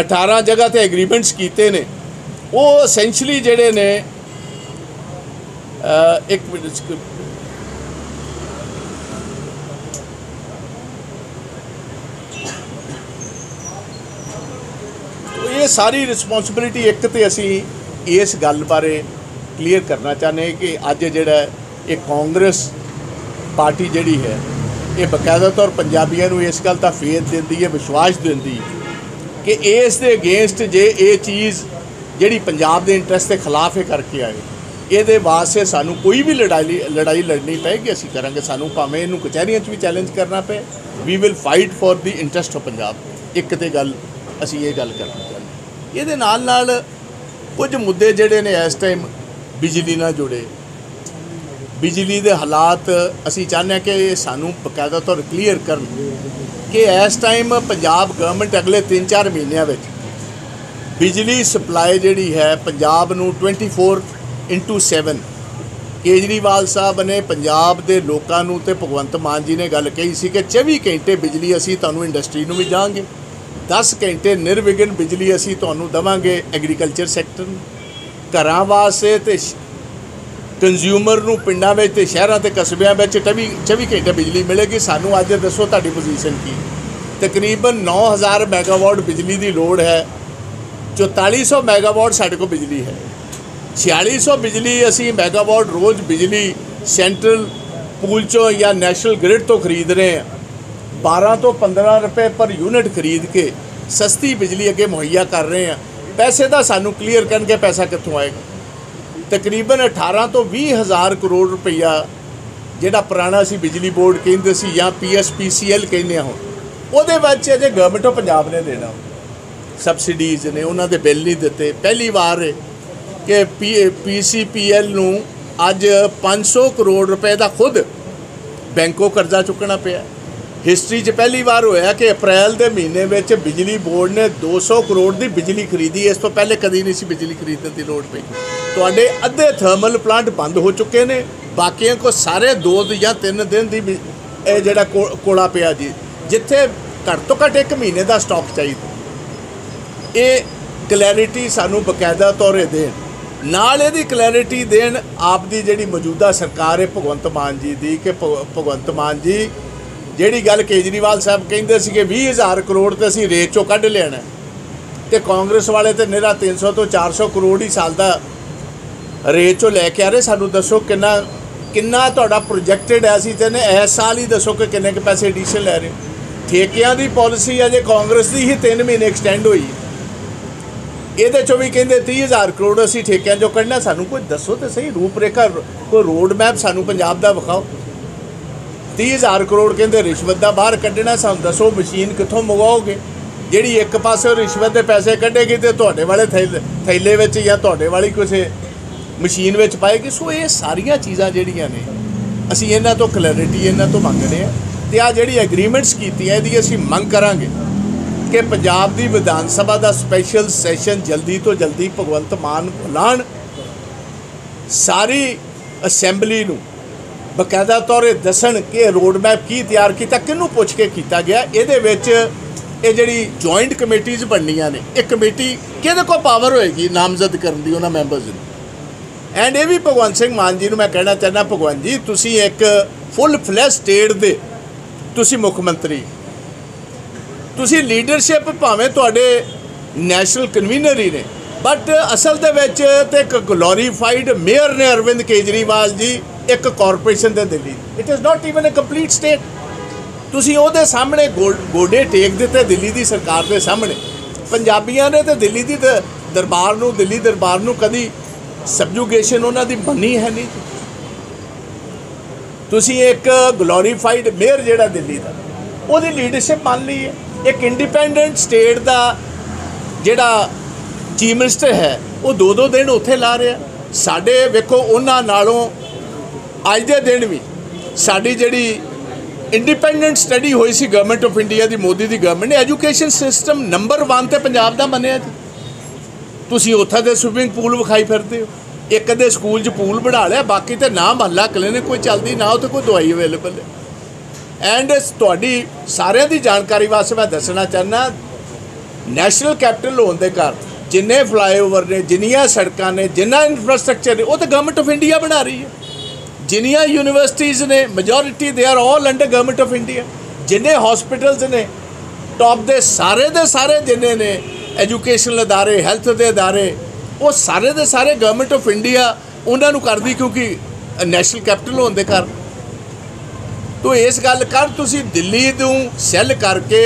18 ਜਗ੍ਹਾ ਤੇ ਐਗਰੀਮੈਂਟਸ ਕੀਤੇ ਨੇ, ਉਹ ਐਸੈਂਸ਼ਲੀ ਜਿਹੜੇ ਨੇ ਇੱਕ ਮਿੰਟ ਇਹ ਸਾਰੀ ਰਿਸਪੌਂਸਿਬਿਲਿਟੀ ਇੱਕ ਤੇ ਅਸੀਂ ਇਸ ਗੱਲ ਬਾਰੇ ਕਲੀਅਰ ਕਰਨਾ ਚਾਹੁੰਦੇ ਕਿ ਅੱਜ ਜਿਹੜਾ ਇਹ ਕਾਂਗਰਸ ਪਾਰਟੀ ਜਿਹੜੀ ਹੈ, ਇਹ ਬਕਾਇਦਾ ਤੌਰ ਪੰਜਾਬੀਆਂ ਨੂੰ ਇਸ ਗੱਲ ਦਾ ਫੇਰ ਦਿੰਦੀ ਹੈ, ਵਿਸ਼ਵਾਸ ਦਿੰਦੀ ਕਿ ਇਸ ਦੇ ਅਗੇਂਸਟ ਜੇ ਇਹ ਚੀਜ਼ ਜਿਹੜੀ ਪੰਜਾਬ ਦੇ ਇੰਟਰਸਟ ਦੇ ਖਿਲਾਫ ਇਹ ਕਰਕੇ ਆਏ, ਇਹਦੇ ਵਾਸਤੇ ਸਾਨੂੰ ਕੋਈ ਵੀ ਲੜਾਈ ਲੜਾਈ ਲੜਨੀ ਪਏਗੀ ਅਸੀਂ ਕਰਾਂਗੇ। ਸਾਨੂੰ ਭਾਵੇਂ ਇਹਨੂੰ ਕਚਹਿਰੀਆਂ 'ਚ ਵੀ ਚੈਲੰਜ ਕਰਨਾ ਪਏ। We will fight for the interest of Punjab. ਇੱਕ ਤੇ ਗੱਲ ਅਸੀਂ ਇਹ ਗੱਲ ਕਰਨਾ ਚਾਹੁੰਦੇ ਇਹਦੇ ਨਾਲ ਨਾਲ ਕੁਝ ਮੁੱਦੇ ਜਿਹੜੇ ਨੇ ਇਸ ਟਾਈਮ ਬਿਜਲੀ ਨਾਲ ਜੁੜੇ। ਬਿਜਲੀ ਦੇ ਹਾਲਾਤ ਅਸੀਂ ਚਾਹੁੰਦੇ ਹਾਂ ਕਿ ਇਹ ਸਾਨੂੰ ਬਕਾਇਦਾ ਤੌਰ ਕਲੀਅਰ ਕਰਨ ਕਿ ਇਸ ਟਾਈਮ ਪੰਜਾਬ ਗਵਰਨਮੈਂਟ ਅਗਲੇ 3-4 ਮਹੀਨਿਆਂ ਵਿੱਚ ਬਿਜਲੀ ਸਪਲਾਈ ਜਿਹੜੀ ਹੈ ਪੰਜਾਬ ਨੂੰ 24 ਇਨਟੂ 7 ਕੇਜਰੀਵਾਲ ਸਾਹਿਬ ਨੇ ਪੰਜਾਬ ਦੇ ਲੋਕਾਂ ਨੂੰ ਤੇ ਭਗਵੰਤ ਮਾਨ ਜੀ ਨੇ ਗੱਲ ਕਹੀ ਸੀ ਕਿ 24 ਘੰਟੇ ਬਿਜਲੀ ਅਸੀਂ ਤੁਹਾਨੂੰ ਇੰਡਸਟਰੀ ਨੂੰ ਵੀ ਜਾਵਾਂਗੇ 10 ਘੰਟੇ ਨਿਰਵਿਘਨ ਬਿਜਲੀ ਅਸੀਂ ਤੁਹਾਨੂੰ ਦਵਾਂਗੇ ਐਗਰੀਕਲਚਰ ਸੈਕਟਰ ਨੂੰ। ਘਰਾਂ ਵਾਸਤੇ ਤੇ ਕੰਜ਼ਿਊਮਰ ਨੂੰ ਪਿੰਡਾਂ ਵਿੱਚ ਤੇ ਸ਼ਹਿਰਾਂ ਤੇ ਕਸਬਿਆਂ ਵਿੱਚ 24 24 ਘੰਟੇ ਬਿਜਲੀ ਮਿਲੇਗੀ। ਸਾਨੂੰ ਅੱਜ ਦੱਸੋ ਤੁਹਾਡੀ ਪੋਜੀਸ਼ਨ ਕੀ? ਤਕਰੀਬਨ 9000 ਮੈਗਾਵਾਟ ਬਿਜਲੀ ਦੀ ਲੋੜ ਹੈ। 4400 ਮੈਗਾਵਾਟ ਸਾਡੇ ਕੋਲ ਬਿਜਲੀ ਹੈ। 4600 ਬਿਜਲੀ ਅਸੀਂ ਮੈਗਾਵਾਟ ਰੋਜ਼ ਬਿਜਲੀ ਸੈਂਟਰਲ ਪੂਲ ਚੋਂ ਜਾਂ ਨੈਸ਼ਨਲ ਗ੍ਰਿਡ ਤੋਂ ਖਰੀਦ ਰਹੇ ਹਾਂ। 12 ਤੋਂ 15 ਰੁਪਏ ਪਰ ਯੂਨਿਟ ਖਰੀਦ ਕੇ ਸਸਤੀ ਬਿਜਲੀ ਅੱਗੇ ਮੁਹੱਈਆ ਕਰ ਰਹੇ ਹਾਂ। ਪੈਸੇ ਦਾ ਸਾਨੂੰ ਕਲੀਅਰ ਕਰਨਗੇ ਪੈਸਾ ਕਿੱਥੋਂ ਆਏਗਾ? ਤਕਰੀਬਨ 18 ਤੋਂ 20 ਹਜ਼ਾਰ ਕਰੋੜ ਰੁਪਈਆ ਜਿਹੜਾ ਪੁਰਾਣਾ ਸੀ ਬਿਜਲੀ ਬੋਰਡ ਕਹਿੰਦੇ ਸੀ ਜਾਂ ਪੀਐਸਪੀਸੀਐਲ ਕਹਿੰਦੇ ਆ ਹੁਣ, ਉਹਦੇ ਵਿੱਚ ਅਜੇ ਗਵਰਨਮੈਂਟ ਆਫ ਪੰਜਾਬ ਨੇ ਦੇਣਾ। ਸਬਸਿਡੀਜ਼ ਨੇ, ਉਹਨਾਂ ਦੇ ਬਿੱਲ ਨਹੀਂ ਦਿੱਤੇ। ਪਹਿਲੀ ਵਾਰ ਹੈ ਕਿ ਪੀਸੀਪੀਐਲ ਨੂੰ ਅੱਜ 500 ਕਰੋੜ ਰੁਪਏ ਦਾ ਖੁਦ ਬੈਂਕੋ ਕਰਜ਼ਾ ਚੁੱਕਣਾ ਪਿਆ। ਹਿਸਟਰੀ 'ਚ ਪਹਿਲੀ ਵਾਰ ਹੋਇਆ ਕਿ ਅਪ੍ਰੈਲ ਦੇ ਮਹੀਨੇ ਵਿੱਚ ਬਿਜਲੀ ਬੋਰਡ ਨੇ 200 ਕਰੋੜ ਦੀ ਬਿਜਲੀ ਖਰੀਦੀ। ਇਸ ਤੋਂ ਪਹਿਲੇ ਕਦੀ ਨਹੀਂ ਸੀ ਬਿਜਲੀ ਖਰੀਦਣ ਦੀ ਲੋੜ ਪਈ। ਤੁਹਾਡੇ ਅੱਧੇ ਥਰਮਲ ਪਲਾਂਟ ਬੰਦ ਹੋ ਚੁੱਕੇ ਨੇ। ਬਾਕੀਆਂ ਕੋ ਸਾਰੇ 2 ਜਾਂ 3 ਦਿਨ ਦੀ ਬਿ- ਇਹ ਜਿਹੜਾ ਕੋ- ਕੋਲਾ ਪਿਆ ਜੀ। ਜਿੱਥੇ ਘੱਟ ਤੋਂ ਘੱਟ ਇੱਕ ਮਹੀਨੇ ਦਾ ਸਟਾਕ ਚਾਹੀਦਾ। ਇਹ ਕਲੈਰਿਟੀ ਸਾਨੂੰ ਬਕਾਇਦਾ ਤੌਰ ਦੇਣ। ਨਾਲ ਇਹਦੀ ਕਲੈਰਿਟੀ ਦੇਣ, ਆਪ ਦੀ ਜਿਹੜੀ ਮੌਜੂਦਾ ਸਰਕਾਰ ਹੈ ਭਗਵੰਤ ਮਾਨ ਜੀ ਦੀ, ਕਿ ਭਗਵੰਤ ਮਾਨ ਜੀ ਜਿਹੜੀ ਗੱਲ ਕੇਜਰੀਵਾਲ ਸਾਹਿਬ ਕਹਿੰਦੇ ਸੀਗੇ ਕਿ 20000 ਕਰੋੜ ਤੇ ਅਸੀਂ ਰੇਟ ਚੋਂ ਕੱਢ ਲੈਣਾ ਹੈ। ਤੇ ਕਾਂਗਰਸ ਵਾਲੇ ਤੇ ਨਿਹਰਾ 300 ਤੋਂ 400 ਕਰੋੜ ਹੀ ਸਾਲ ਦਾ ਰੇਟ ਚੋਂ ਲੈ ਕੇ ਆ ਰਹੇ। ਸਾਨੂੰ ਦੱਸੋ ਕਿੰਨਾ ਕਿੰਨਾ ਤੁਹਾਡਾ ਪ੍ਰੋਜੈਕਟਡ ਹੈ ਅਸੀਂ ਤੇ ਨੇ, ਇਸ ਸਾਲ ਹੀ ਦੱਸੋ ਕਿ ਕਿੰਨੇ ਕੁ ਪੈਸੇ ਐਡੀਸ਼ਨ ਲੈ ਰਹੇ ਠੇਕਿਆਂ ਦੀ ਪਾਲਿਸੀ ਅਜੇ ਕਾਂਗਰਸ ਦੀ ਹੀ 3 ਮਹੀਨੇ ਐਕਸਟੈਂਡ ਹੋਈ। ਇਹਦੇ ਚੋਂ ਵੀ ਕਹਿੰਦੇ 30000 ਕਰੋੜ ਅਸੀਂ ਠੇਕਿਆਂ ਚੋਂ ਕੱਢਣਾ। ਸਾਨੂੰ ਕੋਈ ਦੱਸੋ ਤੇ ਸਹੀ ਰੂਪਰੇਖਾ, ਕੋਈ ਰੋਡ ਮੈਪ ਸਾਨੂੰ ਪੰਜਾਬ ਦਾ ਵਿਖਾਓ। 30000 ਕਰੋੜ ਕਹਿੰਦੇ ਰਿਸ਼ਵਤ ਦਾ ਬਾਹਰ ਕੱਢਣਾ ਸਾਨੂੰ ਦੱਸੋ, ਮਸ਼ੀਨ ਕਿੱਥੋਂ ਮੰਗਵਾਓਗੇ? ਜਿਹੜੀ ਇੱਕ ਪਾਸੇ ਰਿਸ਼ਵਤ ਦੇ ਪੈਸੇ ਕੱਢੇਗੀ ਤੇ ਤੁਹਾਡੇ ਵਾਲੇ ਥੈਲੇ ਥੈਲੇ ਵਿੱਚ ਜਾਂ ਤੁਹਾਡੇ ਵਾਲੀ ਕਿਸੇ ਮਸ਼ੀਨ ਵਿੱਚ ਪਾਏਗੀ। ਸੋ ਇਹ ਸਾਰੀਆਂ ਚੀਜ਼ਾਂ ਜਿਹੜੀਆਂ ਨੇ, ਅਸੀਂ ਇਹਨਾਂ ਤੋਂ ਕਲੈਰਿਟੀ ਇਹਨਾਂ ਤੋਂ ਮੰਗਦੇ ਆ ਤੇ ਆ ਜਿਹੜੀ ਐਗਰੀਮੈਂਟਸ ਕੀਤੀਆਂ ਇਹਦੀ ਅਸੀਂ ਮੰਗ ਕਰਾਂਗੇ ਕਿ ਪੰਜਾਬ ਦੀ ਵਿਧਾਨ ਸਭਾ ਦਾ ਸਪੈਸ਼ਲ ਸੈਸ਼ਨ ਜਲਦੀ ਤੋਂ ਜਲਦੀ ਭਗਵੰਤ ਮਾਨ ਬੁਲਾਉਣ ਸਾਰੀ ਅਸੈਂਬਲੀ ਨੂੰ ਬਕਾਇਦਾ ਤੌਰ 'ਤੇ ਦੱਸਣ ਕਿ ਰੋਡ ਮੈਪ ਕੀ ਤਿਆਰ ਕੀਤਾ, ਕਿਹਨੂੰ ਪੁੱਛ ਕੇ ਕੀਤਾ ਗਿਆ, ਇਹਦੇ ਵਿੱਚ ਇਹ ਜਿਹੜੀ ਜੁਆਇੰਟ ਕਮੇਟੀਆਂ ਬਣਨੀਆਂ ਨੇ, ਇਹ ਕਮੇਟੀ ਕਿਹਦੇ ਕੋਲ ਪਾਵਰ ਹੋਏਗੀ ਨਾਮਜ਼ਦ ਕਰਨ ਦੀ, ਉਹਨਾਂ ਮੈਂਬਰਸ ਨੂੰ ਐਂਡ ਇਹ ਵੀ ਭਗਵੰਤ ਸਿੰਘ ਮਾਨ ਜੀ ਨੂੰ ਮੈਂ ਕਹਿਣਾ ਚਾਹੁੰਦਾ, ਭਗਵੰਤ ਜੀ, ਤੁਸੀਂ ਇੱਕ ਫੁੱਲ ਫਲੈਸ਼ ਸਟੇਟ ਦੇ ਤੁਸੀਂ ਮੁੱਖ ਮੰਤਰੀ। ਤੁਸੀਂ ਲੀਡਰਸ਼ਿਪ ਭਾਵੇਂ ਤੁਹਾਡੇ ਨੈਸ਼ਨਲ ਕਨਵੀਨਰ ਹੀ ਨੇ ਬਟ ਅਸਲ ਦੇ ਵਿੱਚ ਤੇ ਇੱਕ ਗਲੋਰੀਫਾਈਡ ਮੇਅਰ ਨੇ ਅਰਵਿੰਦ ਕੇਜਰੀਵਾਲ ਜੀ ਇੱਕ ਕਾਰਪੋਰੇਸ਼ਨ ਦੇ Delhi. It is not even a complete state ਤੁਸੀਂ ਉਹਦੇ ਸਾਹਮਣੇ ਗੋ- ਗੋਡੇ ਟੇਕ ਦਿੱਤੇ ਦਿੱਲੀ ਦੀ ਸਰਕਾਰ ਦੇ ਸਾਹਮਣੇ। ਪੰਜਾਬੀਆਂ ਨੇ ਤੇ ਦਿੱਲੀ ਦੀ ਦ- ਦਰਬਾਰ ਨੂੰ, ਦਿੱਲੀ ਦਰਬਾਰ ਨੂੰ ਕਦੀ ਸਬਜੂਗੇਸ਼ਨ ਉਹਨਾਂ ਦੀ ਬਣੀ ਹੈ ਨਹੀਂ। ਤੁਸੀਂ ਇੱਕ ਗਲੋਰੀਫਾਈਡ ਮੇਅਰ ਜਿਹੜਾ ਦਿੱਲੀ ਦਾ, ਉਹਦੀ ਲੀਡਰਸ਼ਿਪ ਮੰਨ ਲਈ ਹੈ ਇੱਕ ਇੰਡੀਪੈਂਡੈਂਟ ਸਟੇਟ ਦਾ ਜਿਹੜਾ ਚੀਫ ਮਿਨਿਸਟਰ ਹੈ, ਉਹ ਦੋ ਦੋ ਦਿਨ ਉੱਥੇ ਲਾ ਰਿਹਾ। ਸਾਡੇ ਵੇਖੋ, ਉਹਨਾਂ ਨਾਲੋਂ ਅੱਜ ਦੇ ਦਿਨ ਵੀ ਸਾਡੀ ਜਿਹੜੀ ਇੰਡੀਪੈਂਡੈਂਟ ਸਟੱਡੀ ਹੋਈ ਸੀ ਗਵਰਨਮੈਂਟ ਆਫ ਇੰਡੀਆ ਦੀ, ਮੋਦੀ ਦੀ ਗਵਰਨਮੈਂਟ ਨੇ ਐਜੂਕੇਸ਼ਨ ਸਿਸਟਮ ਨੰਬਰ 1 ਤੇ ਪੰਜਾਬ ਦਾ ਮੰਨਿਆ ਜੀ। ਤੁਸੀਂ ਉੱਥੇ ਦੇ ਸਵਿਮਿੰਗ ਪੂਲ ਵਿਖਾਈ ਫਿਰਦੇ ਹੋ। ਇੱਕ ਦੇ ਸਕੂਲ 'ਚ ਪੂਲ ਬਣਾ ਲਿਆ, ਬਾਕੀ ਤੇ ਨਾ ਮਹੱਲਾ ਕਲੀਨਿਕ ਕੋਈ ਚੱਲਦੀ, ਨਾ ਉੱਥੇ ਕੋਈ ਦਵਾਈ ਅਵੇਲੇਬਲ ਹੈ। ਐਂਡ ਤੁਹਾਡੀ ਸਾਰਿਆਂ ਦੀ ਜਾਣਕਾਰੀ ਵਾਸਤੇ ਮੈਂ ਦੱਸਣਾ ਚਾਹੁੰਦਾ ਨੈਸ਼ਨਲ ਕੈਪੀਟਲ ਹੋਣ ਦੇ ਕਾਰਨ ਜਿੰਨੇ ਫਲਾਈਓਵਰ ਨੇ, ਜਿੰਨੀਆਂ ਸੜਕਾਂ ਨੇ, ਜਿੰਨਾ ਇਨਫਰਾਸਟ੍ਰਕਚਰ ਨੇ, ਉਹ ਤਾਂ ਗਵਰਨਮੈਂਟ ਆਫ ਇੰਡੀਆ ਬਣਾ ਰਹੀ ਹੈ। ਜਿੰਨੀਆਂ ਯੂਨੀਵਰਸਿਟੀਆਂ ਨੇ ਮੈਜੋਰਿਟੀ ਦੇ are all under government of India ਜਿੰਨੇ ਹਸਪੀਟਲਸ ਨੇ ਟੌਪ ਦੇ ਸਾਰੇ ਦੇ ਸਾਰੇ ਜਿੰਨੇ ਨੇ ਐਜੂਕੇਸ਼ਨਲ ਅਦਾਰੇ ਹੈਲਥ ਦੇ ਅਦਾਰੇ, ਉਹ ਸਾਰੇ ਦੇ ਸਾਰੇ ਗਵਰਨਮੈਂਟ ਆਫ ਇੰਡੀਆ ਉਹਨਾਂ ਨੂੰ ਕਰਦੀ ਕਿਉਂਕਿ ਨੈਸ਼ਨਲ ਕੈਪੀਟਲ ਹੋਣ ਦੇ ਕਾਰਨ। ਤੋ ਇਸ ਗੱਲ ਕਰ ਤੁਸੀਂ ਦਿੱਲੀ ਨੂੰ ਸੈੱਲ ਕਰਕੇ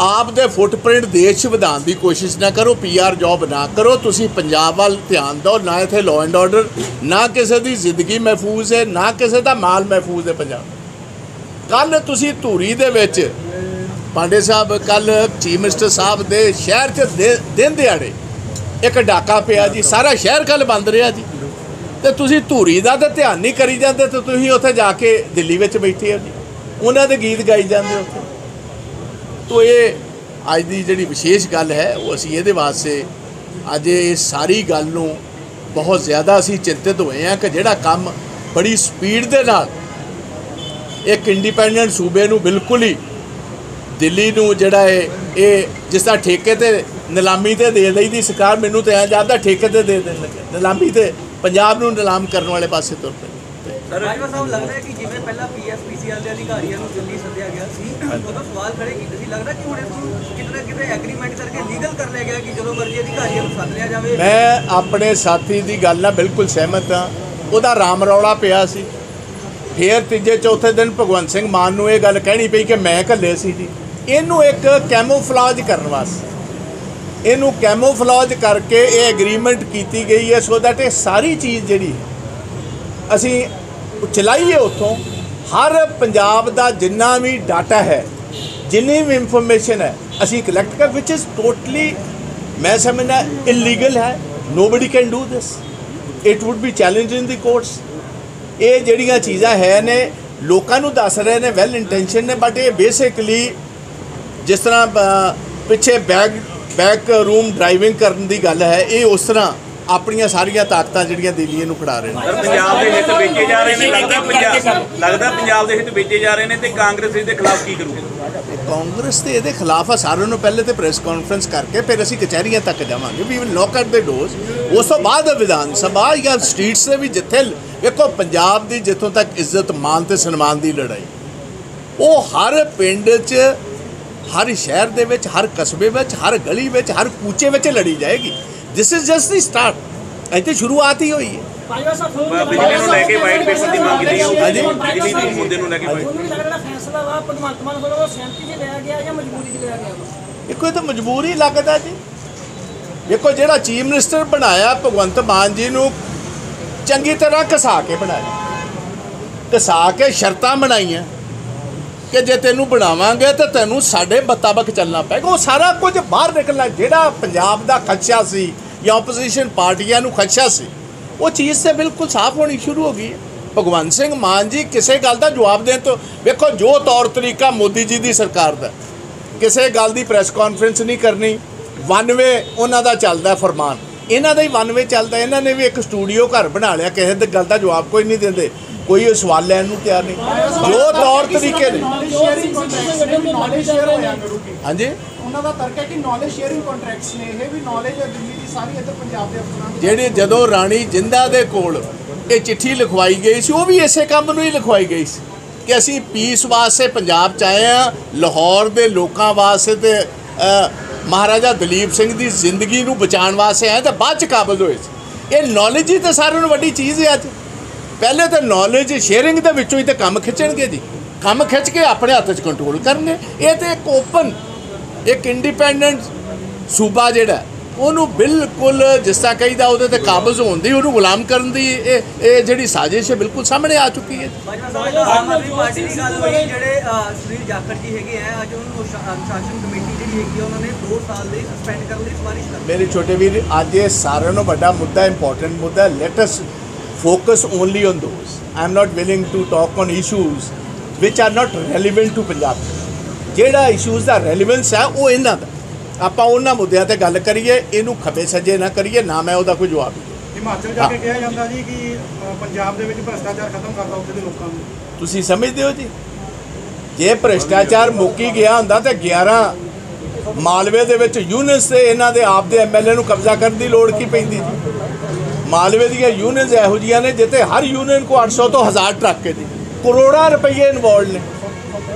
ਆਪ ਦੇ ਫੁੱਟਪ੍ਰਿੰਟ ਦੇਸ਼ 'ਚ ਵਧਾਉਣ ਦੀ ਕੋਸ਼ਿਸ਼ ਨਾ ਕਰੋ ਪੀਆਰ ਜੌਬ ਨਾ ਕਰੋ, ਤੁਸੀਂ ਪੰਜਾਬ ਵੱਲ ਧਿਆਨ ਦਿਓ, ਨਾ ਇੱਥੇ ਲਾਅ ਐਂਡ ਆਰਡਰ ਨਾ ਕਿਸੇ ਦੀ ਜ਼ਿੰਦਗੀ ਮਹਿਫੂਜ਼ ਹੈ, ਨਾ ਕਿਸੇ ਦਾ ਮਾਲ ਮਹਿਫੂਜ਼ ਹੈ ਪੰਜਾਬ ਕੱਲ ਤੁਸੀਂ ਧੂਰੀ ਦੇ ਵਿੱਚ ਪਾਂਡੇ ਸਾਹਿਬ, ਕੱਲ ਚੀਫ ਮਿਨਿਸਟਰ ਸਾਹਿਬ ਦੇ ਸ਼ਹਿਰ 'ਚ ਦੇ- ਦਿਨ ਦਿਹਾੜੇ, ਇੱਕ ਡਾਕਾ ਪਿਆ ਜੀ, ਸਾਰਾ ਸ਼ਹਿਰ ਕੱਲ ਬੰਦ ਰਿਹਾ ਜੀ। ਤੇ ਤੁਸੀਂ ਧੂਰੀ ਦਾ ਤਾਂ ਧਿਆਨ ਨਹੀਂ ਕਰੀ ਜਾਂਦੇ, ਤੇ ਤੁਸੀਂ ਉੱਥੇ ਜਾ ਕੇ ਦਿੱਲੀ ਵਿੱਚ ਬੈਠੇ ਹੋ ਜੀ। ਉਹਨਾਂ ਦੇ ਗੀਤ ਗਾਈ ਜਾਂਦੇ ਹੋ ਉੱਥੇ। ਤੋ ਇਹ ਅੱਜ ਦੀ ਜਿਹੜੀ ਵਿਸ਼ੇਸ਼ ਗੱਲ ਹੈ, ਉਹ ਅਸੀਂ ਇਹਦੇ ਵਾਸਤੇ ਅੱਜ ਇਹ ਸਾਰੀ ਗੱਲ ਨੂੰ ਬਹੁਤ ਜ਼ਿਆਦਾ ਅਸੀਂ ਚਿੰਤਿਤ ਹੋਏ ਹਾਂ ਕਿ ਜਿਹੜਾ ਕੰਮ ਬੜੀ ਸਪੀਡ ਦੇ ਨਾਲ ਇੱਕ ਇੰਡੀਪੈਂਡੈਂਟ ਸੂਬੇ ਨੂੰ ਬਿਲਕੁਲ ਹੀ ਦਿੱਲੀ ਨੂੰ ਜਿਹੜਾ ਹੈ ਇਹ ਜਿਸ ਤਰ੍ਹਾਂ ਠੇਕੇ ਤੇ ਨਿਲਾਮੀ ਤੇ ਦੇ ਲਈ ਦੀ ਸਰਕਾਰ ਮੈਨੂੰ ਤੇ ਐਂ ਜਾਂਦਾ ਠੇਕੇ ਤੇ ਦੇ ਦੇਣ ਲੱਗੇ ਨਿਲਾਮੀ ਤੇ ਪੰਜਾਬ ਨੂੰ ਨਿਲਾਮ ਕਰਨ ਵਾਲੇ ਪਾਸੇ ਤੁਰ ਪਏ। ਰਾਜਵਾ ਸਾਹਿਬ ਲੱਗਦਾ ਹੈ ਕਿ ਜਿਵੇਂ ਪਹਿਲਾਂ ਪੀਐਸਪੀਸੀਐਲ ਦੇ ਅਧਿਕਾਰੀਆਂ ਨੂੰ ਦਿੱਲੀ ਸੱਦਿਆ ਗਿਆ ਸੀ ਉਦੋਂ ਸਵਾਲ ਖੜੇ ਕੀਤੇ ਸੀ। ਲੱਗਦਾ ਕਿ ਹੁਣ ਇਸ ਨੂੰ ਕਿਤੇ ਨਾ ਕਿਤੇ ਐਗਰੀਮੈਂਟ ਕਰਕੇ ਲੀਗਲ ਕਰ ਲਿਆ ਗਿਆ ਕਿ ਜਦੋਂ ਮਰਜ਼ੀ ਅਧਿਕਾਰੀਆਂ ਨੂੰ ਸੱਦ ਲਿਆ ਜਾਵੇ। ਮੈਂ ਆਪਣੇ ਸਾਥੀ ਦੀ ਗੱਲ ਨਾਲ ਬਿਲਕੁਲ ਸਹਿਮਤ ਹਾਂ। ਉਹਦਾ ਰਾਮ ਰੌਲਾ ਪਿਆ ਸੀ। ਫੇਰ ਤੀਜੇ ਚੌਥੇ ਦਿਨ ਭਗਵੰਤ ਸਿੰਘ ਮਾਨ ਨੂੰ ਇਹ ਗੱਲ ਕਹਿਣੀ ਪਈ ਕਿ ਮੈਂ ਘੱਲੇ ਸੀ ਜੀ। ਇਹਨੂੰ ਇੱਕ ਕੈਮੋਫਲਾਜ ਕਰਨ ਵਾਸਤੇ। ਇਹਨੂੰ ਕੈਮੋਫਲਾਜ ਕਰਕੇ ਇਹ ਐਗਰੀਮੈਂਟ ਕੀਤੀ ਗਈ ਹੈ ਸੋ ਦੈਟ ਇਹ ਸਾਰੀ ਚੀਜ਼ ਜਿਹੜੀ ਅਸੀਂ ਚਲਾਈਏ ਉੱਥੋਂ, ਹਰ ਪੰਜਾਬ ਦਾ ਜਿੰਨਾ ਵੀ ਡਾਟਾ ਹੈ, ਜਿੰਨੀ ਵੀ ਇਨਫੋਰਮੇਸ਼ਨ ਹੈ, ਅਸੀਂ ਕਲੈਕਟ ਕਰ ਵਿਚ ਇਜ਼ ਟੋਟਲੀ ਮੈਂ ਸਮਝਦਾ ਇਲੀਗਲ ਹੈ nobody can do this it would be challenge in the courts ਇਹ ਜਿਹੜੀਆਂ ਚੀਜ਼ਾਂ ਹੈ ਨੇ, ਲੋਕਾਂ ਨੂੰ ਦੱਸ ਰਹੇ ਨੇ ਵੈਲ ਇੰਟੈਂਸ਼ਨ ਨੇ ਬਟ ਇਹ ਬੇਸਿਕਲੀ ਜਿਸ ਤਰ੍ਹਾਂ ਪਿੱਛੇ ਬੈਕ ਬੈਕ ਰੂਮ ਡਰਾਈਵਿੰਗ ਕਰਨ ਦੀ ਗੱਲ ਹੈ, ਇਹ ਉਸ ਤਰ੍ਹਾਂ ਆਪਣੀਆਂ ਸਾਰੀਆਂ ਤਾਕਤਾਂ ਜਿਹੜੀਆਂ ਦਿੱਲੀ ਨੂੰ ਖੜਾ ਰਹੇ ਨੇ। ਪੰਜਾਬ ਦੇ ਹਿੱਤ ਵੇਚੇ ਜਾ ਰਹੇ ਨੇ ਲੱਗਦਾ ਪੰਜਾਬ ਲੱਗਦਾ ਪੰਜਾਬ ਦੇ ਹਿੱਤ ਵੇਚੇ ਜਾ ਰਹੇ ਨੇ ਤੇ ਕਾਂਗਰਸ ਇਸ ਦੇ ਖਿਲਾਫ ਕੀ ਕਰੂਗੀ? ਕਾਂਗਰਸ ਤੇ ਇਹਦੇ ਖਿਲਾਫ ਆ ਸਾਰਿਆਂ ਨੂੰ ਪਹਿਲੇ ਤੇ ਪ੍ਰੈਸ ਕਾਨਫਰੰਸ ਕਰਕੇ ਫਿਰ ਅਸੀਂ ਕਚਹਿਰੀਆਂ ਤੱਕ ਜਾਵਾਂਗੇ। ਵੀ ਵਿਲ ਨੌਕ ਦੇ ਡੋਰਸ ਉਸ ਤੋਂ ਬਾਅਦ ਵਿਧਾਨ ਸਭਾ ਜਾਂ ਸਟਰੀਟਸ ਦੇ ਵੀ ਜਿੱਥੇ ਵੇਖੋ ਪੰਜਾਬ ਦੀ ਜਿੱਥੋਂ ਤੱਕ ਇੱਜ਼ਤ ਮਾਨ ਤੇ ਸਨਮਾਨ ਦੀ ਲੜਾਈ। ਉਹ ਹਰ ਪਿੰਡ 'ਚ ਹਰ ਸ਼ਹਿਰ ਦੇ ਵਿੱਚ ਹਰ ਕਸਬੇ ਵਿੱਚ ਹਰ ਗਲੀ ਵਿੱਚ ਹਰ ਕੂਚੇ ਵਿੱਚ ਲੜੀ ਜਾਏਗੀ। This is just the start ਇੱਥੇ ਸ਼ੁਰੂਆਤ ਹੀ ਹੋਈ ਹੈ ਬਿਜਲੀ ਨੂੰ ਲੈ ਕੇ ਵਾਈਟ ਪੇਪਰ ਦੀ ਮੰਗ ਕੀਤੀ ਹੈ ਹਾਂਜੀ। ਬਿਜਲੀ ਦੇ ਮੁੱਦੇ ਨੂੰ ਲੈ ਕੇ white ਤੁਹਾਨੂੰ ਨਹੀਂ ਲੱਗਦਾ ਫੈਸਲਾ ਵਾ ਭਗਵੰਤ ਮਾਨ ਵੱਲੋਂ ਉਹ ਸਹਿਮਤੀ 'ਚ ਲਿਆ ਗਿਆ ਜਾਂ ਮਜਬੂਰੀ 'ਚ ਲਿਆ ਗਿਆ ਵਾ? ਦੇਖੋ ਇਹ ਤਾਂ ਮਜਬੂਰੀ ਲੱਗਦਾ ਜੀ ਦੇਖੋ ਜਿਹੜਾ ਚੀਫ ਮਿਨਿਸਟਰ ਬਣਾਇਆ ਭਗਵੰਤ ਮਾਨ ਜੀ ਨੂੰ ਚੰਗੀ ਤਰ੍ਹਾਂ ਘਸਾ ਕੇ ਬਣਾਇਆ ਘਸਾ ਕੇ ਸ਼ਰਤਾਂ ਬਣਾਈਆਂ ਕਿ ਜੇ ਤੈਨੂੰ ਬਣਾਵਾਂਗੇ ਤਾਂ ਤੈਨੂੰ ਸਾਡੇ ਮੁਤਾਬਕ ਚੱਲਣਾ ਪਏਗਾ ਉਹ ਸਾਰਾ ਕੁਝ ਬਾਹਰ ਨਿਕਲਣਾ ਜਿਹੜਾ ਪੰਜਾਬ ਦਾ ਖਦਸ਼ਾ ਸੀ ਜਾਂ ਆਪੋਜੀਸ਼ਨ ਪਾਰਟੀਆਂ ਨੂੰ ਖਦਸ਼ਾ ਸੀ ਉਹ ਚੀਜ਼ ਤੇ ਬਿਲਕੁਲ ਸਾਫ਼ ਹੋਣੀ ਸ਼ੁਰੂ ਹੋ ਗਈ ਹੈ। ਭਗਵੰਤ ਸਿੰਘ ਮਾਨ ਜੀ ਕਿਸੇ ਗੱਲ ਦਾ ਜਵਾਬ ਦੇਣ ਤੋਂ ਵੇਖੋ ਜੋ ਤੌਰ ਤਰੀਕਾ ਮੋਦੀ ਜੀ ਦੀ ਸਰਕਾਰ ਦਾ ਕਿਸੇ ਗੱਲ ਦੀ ਪ੍ਰੈਸ ਕਾਨਫਰੰਸ ਨਹੀਂ ਕਰਨੀ ਵਨ ਵੇ ਉਹਨਾਂ ਦਾ ਚੱਲਦਾ ਫਰਮਾਨ। ਇਹਨਾਂ ਦਾ ਹੀ ਵਨ ਵੇ ਚੱਲਦਾ ਇਹਨਾਂ ਨੇ ਵੀ ਇੱਕ ਸਟੂਡੀਓ ਘਰ ਬਣਾ ਲਿਆ ਕਿਸੇ ਦੀ ਗੱਲ ਦਾ ਜਵਾਬ ਕੋਈ ਨਹੀਂ ਦਿੰਦੇ ਕੋਈ ਉਹ ਸਵਾਲ ਲੈਣ ਨੂੰ ਤਿਆਰ ਨਹੀਂ। ਜੋ ਤੌਰ ਤਰੀਕੇ ਨੇ ਹਾਂਜੀ? ਉਹਨਾਂ ਦਾ ਤਰਕ ਹੈ ਕਿ ਨੌਲੇਜ ਸ਼ੇਅਰਿੰਗ ਕੰਟਰੈਕਟਸ ਨੇ, ਇਹ ਵੀ ਨੌਲੇਜ ਹੈ ਦਿੱਲੀ ਦੀ ਸਾਰੀ ਇੱਧਰ ਪੰਜਾਬ ਦੇ ਅਫਸਰਾਂ ਦੀ। ਜਿਹੜੀ ਜਦੋਂ ਰਾਣੀ ਜਿੰਦਾ ਦੇ ਕੋਲ ਇਹ ਚਿੱਠੀ ਲਿਖਵਾਈ ਗਈ ਸੀ, ਉਹ ਵੀ ਇਸੇ ਕੰਮ ਨੂੰ ਹੀ ਲਿਖਵਾਈ ਗਈ ਸੀ ਕਿ ਅਸੀਂ ਪੀਸ ਵਾਸਤੇ ਪੰਜਾਬ ਚ ਆਏ ਆ ਲਾਹੌਰ ਦੇ ਲੋਕਾਂ ਵਾਸਤੇ ਤੇ ਮਹਾਰਾਜਾ ਦਲੀਪ ਸਿੰਘ ਦੀ ਜ਼ਿੰਦਗੀ ਨੂੰ ਬਚਾਉਣ ਵਾਸਤੇ ਆਏ ਤਾਂ ਬਾਅਦ ਚ ਕਾਬਲ ਹੋਏ ਸੀ। ਇਹ ਨੌਲੇਜ ਹੀ ਤਾਂ ਸਾਰਿਆਂ ਨੂੰ ਵੱਡੀ ਚੀਜ਼ ਹੈ ਅੱਜ। ਪਹਿਲੇ ਤਾਂ ਨੌਲੇਜ ਸ਼ੇਅਰਿੰਗ ਦੇ ਵਿੱਚੋਂ ਹੀ ਤਾਂ ਕੰਮ ਖਿੱਚਣਗੇ ਜੀ। ਕੰਮ ਖਿੱਚ ਕੇ ਆਪਣੇ ਹੱਥ 'ਚ ਕੰਟਰੋਲ ਕਰਨਗੇ। ਇਹ ਤੇ ਇੱਕ ਓਪਨ ਇੱਕ ਇੰਡੀਪੈਂਡੈਂਟ ਸੂਬਾ ਜਿਹੜਾ ਉਹਨੂੰ ਬਿਲਕੁਲ ਜਿਸ ਤਰ੍ਹਾਂ ਕਹੀਦਾ ਉਹਦੇ ਤੇ ਕਾਬਜ਼ ਹੋਣ ਦੀ ਉਹਨੂੰ ਗੁਲਾਮ ਕਰਨ ਦੀ ਇਹ ਇਹ ਜਿਹੜੀ ਸਾਜ਼ਿਸ਼ ਹੈ ਬਿਲਕੁਲ ਸਾਹਮਣੇ ਆ ਚੁੱਕੀ ਹੈ। ਬਾਜਵਾ ਸਾਹਿਬ ਆਮ ਆਦਮੀ ਪਾਰਟੀ ਦੀ ਗੱਲ ਹੋਈ ਜਿਹੜੇ ਅਹ, ਸੁਨੀਲ ਜਾਖੜ ਜੀ ਹੈਗੇ ਆ ਅੱਜ ਉਹਨੂੰ ਸ਼ਾ- ਅਨੁਸ਼ਾਸਨ ਕਮੇਟੀ ਜਿਹੜੀ ਹੈਗੀ ਆ, ਉਹਨਾਂ ਨੇ 2 ਸਾਲ ਲਈ ਸਸਪੈਂਡ ਕਰਨ ਦੀ ਸਿਫਾਰਿਸ਼ ਕਰ ਮੇਰੇ ਛੋਟੇ ਵੀਰ ਅੱਜ ਇਹ ਸਾਰਿਆਂ ਨੂੰ ਵੱਡਾ ਮੁੱਦਾ ਇੰਪੋਰਟੈਂਟ ਮੁੱਦਾ let us focus only on those I am not willing to talk on issues which are not relevant to Punjab ਜਿਹੜਾ ਇਸ਼ੂਜ਼ ਦਾ ਰੈਲੇਵੈਂਸ ਹੈ ਉਹ ਇਹਨਾਂ ਦਾ। ਆਪਾਂ ਉਹਨਾਂ ਮੁੱਦਿਆਂ ਤੇ ਗੱਲ ਕਰੀਏ ਇਹਨੂੰ ਖੱਬੇ ਸੱਜੇ ਨਾ ਕਰੀਏ ਨਾ ਮੈਂ ਉਹਦਾ ਕੋਈ ਜਵਾਬ ਦੇ ਹਿਮਾਚਲ ਜਾ ਕੇ ਕਿਹਾ ਜਾਂਦਾ ਜੀ ਕਿ ਪੰਜਾਬ ਦੇ ਵਿੱਚ ਭ੍ਰਸ਼ਟਾਚਾਰ ਖਤਮ ਕਰਦਾ ਉੱਥੇ ਦੇ ਲੋਕਾਂ ਨੂੰ। ਤੁਸੀਂ ਸਮਝਦੇ ਹੋ ਜੀ? ਜੇ ਭ੍ਰਿਸ਼ਟਾਚਾਰ ਮੁੱਕੀ ਗਿਆ ਹੁੰਦਾ ਤੇ 11 ਮਾਲਵੇ ਦੇ ਵਿੱਚ ਯੂਨਿਟਸ ਤੇ ਇਹਨਾਂ ਦੇ ਆਪ ਦੇ ਐਮਐਲਏ ਨੂੰ ਕਬਜ਼ਾ ਕਰਨ ਦੀ ਲੋੜ ਕੀ ਪੈਂਦੀ ਜੀ? ਮਾਲਵੇ ਦੀਆਂ ਯੂਨੀਅਨਸ ਇਹੋ ਜੀਆਂ ਨੇ ਜਿੱਥੇ ਹਰ ਯੂਨੀਅਨ ਕੋ 800 ਤੋਂ 1000 ਟਰੱਕ ਦੀ ਕਰੋੜਾਂ ਰੁਪਏ ਇਨਵੋਲਡ ਨੇ।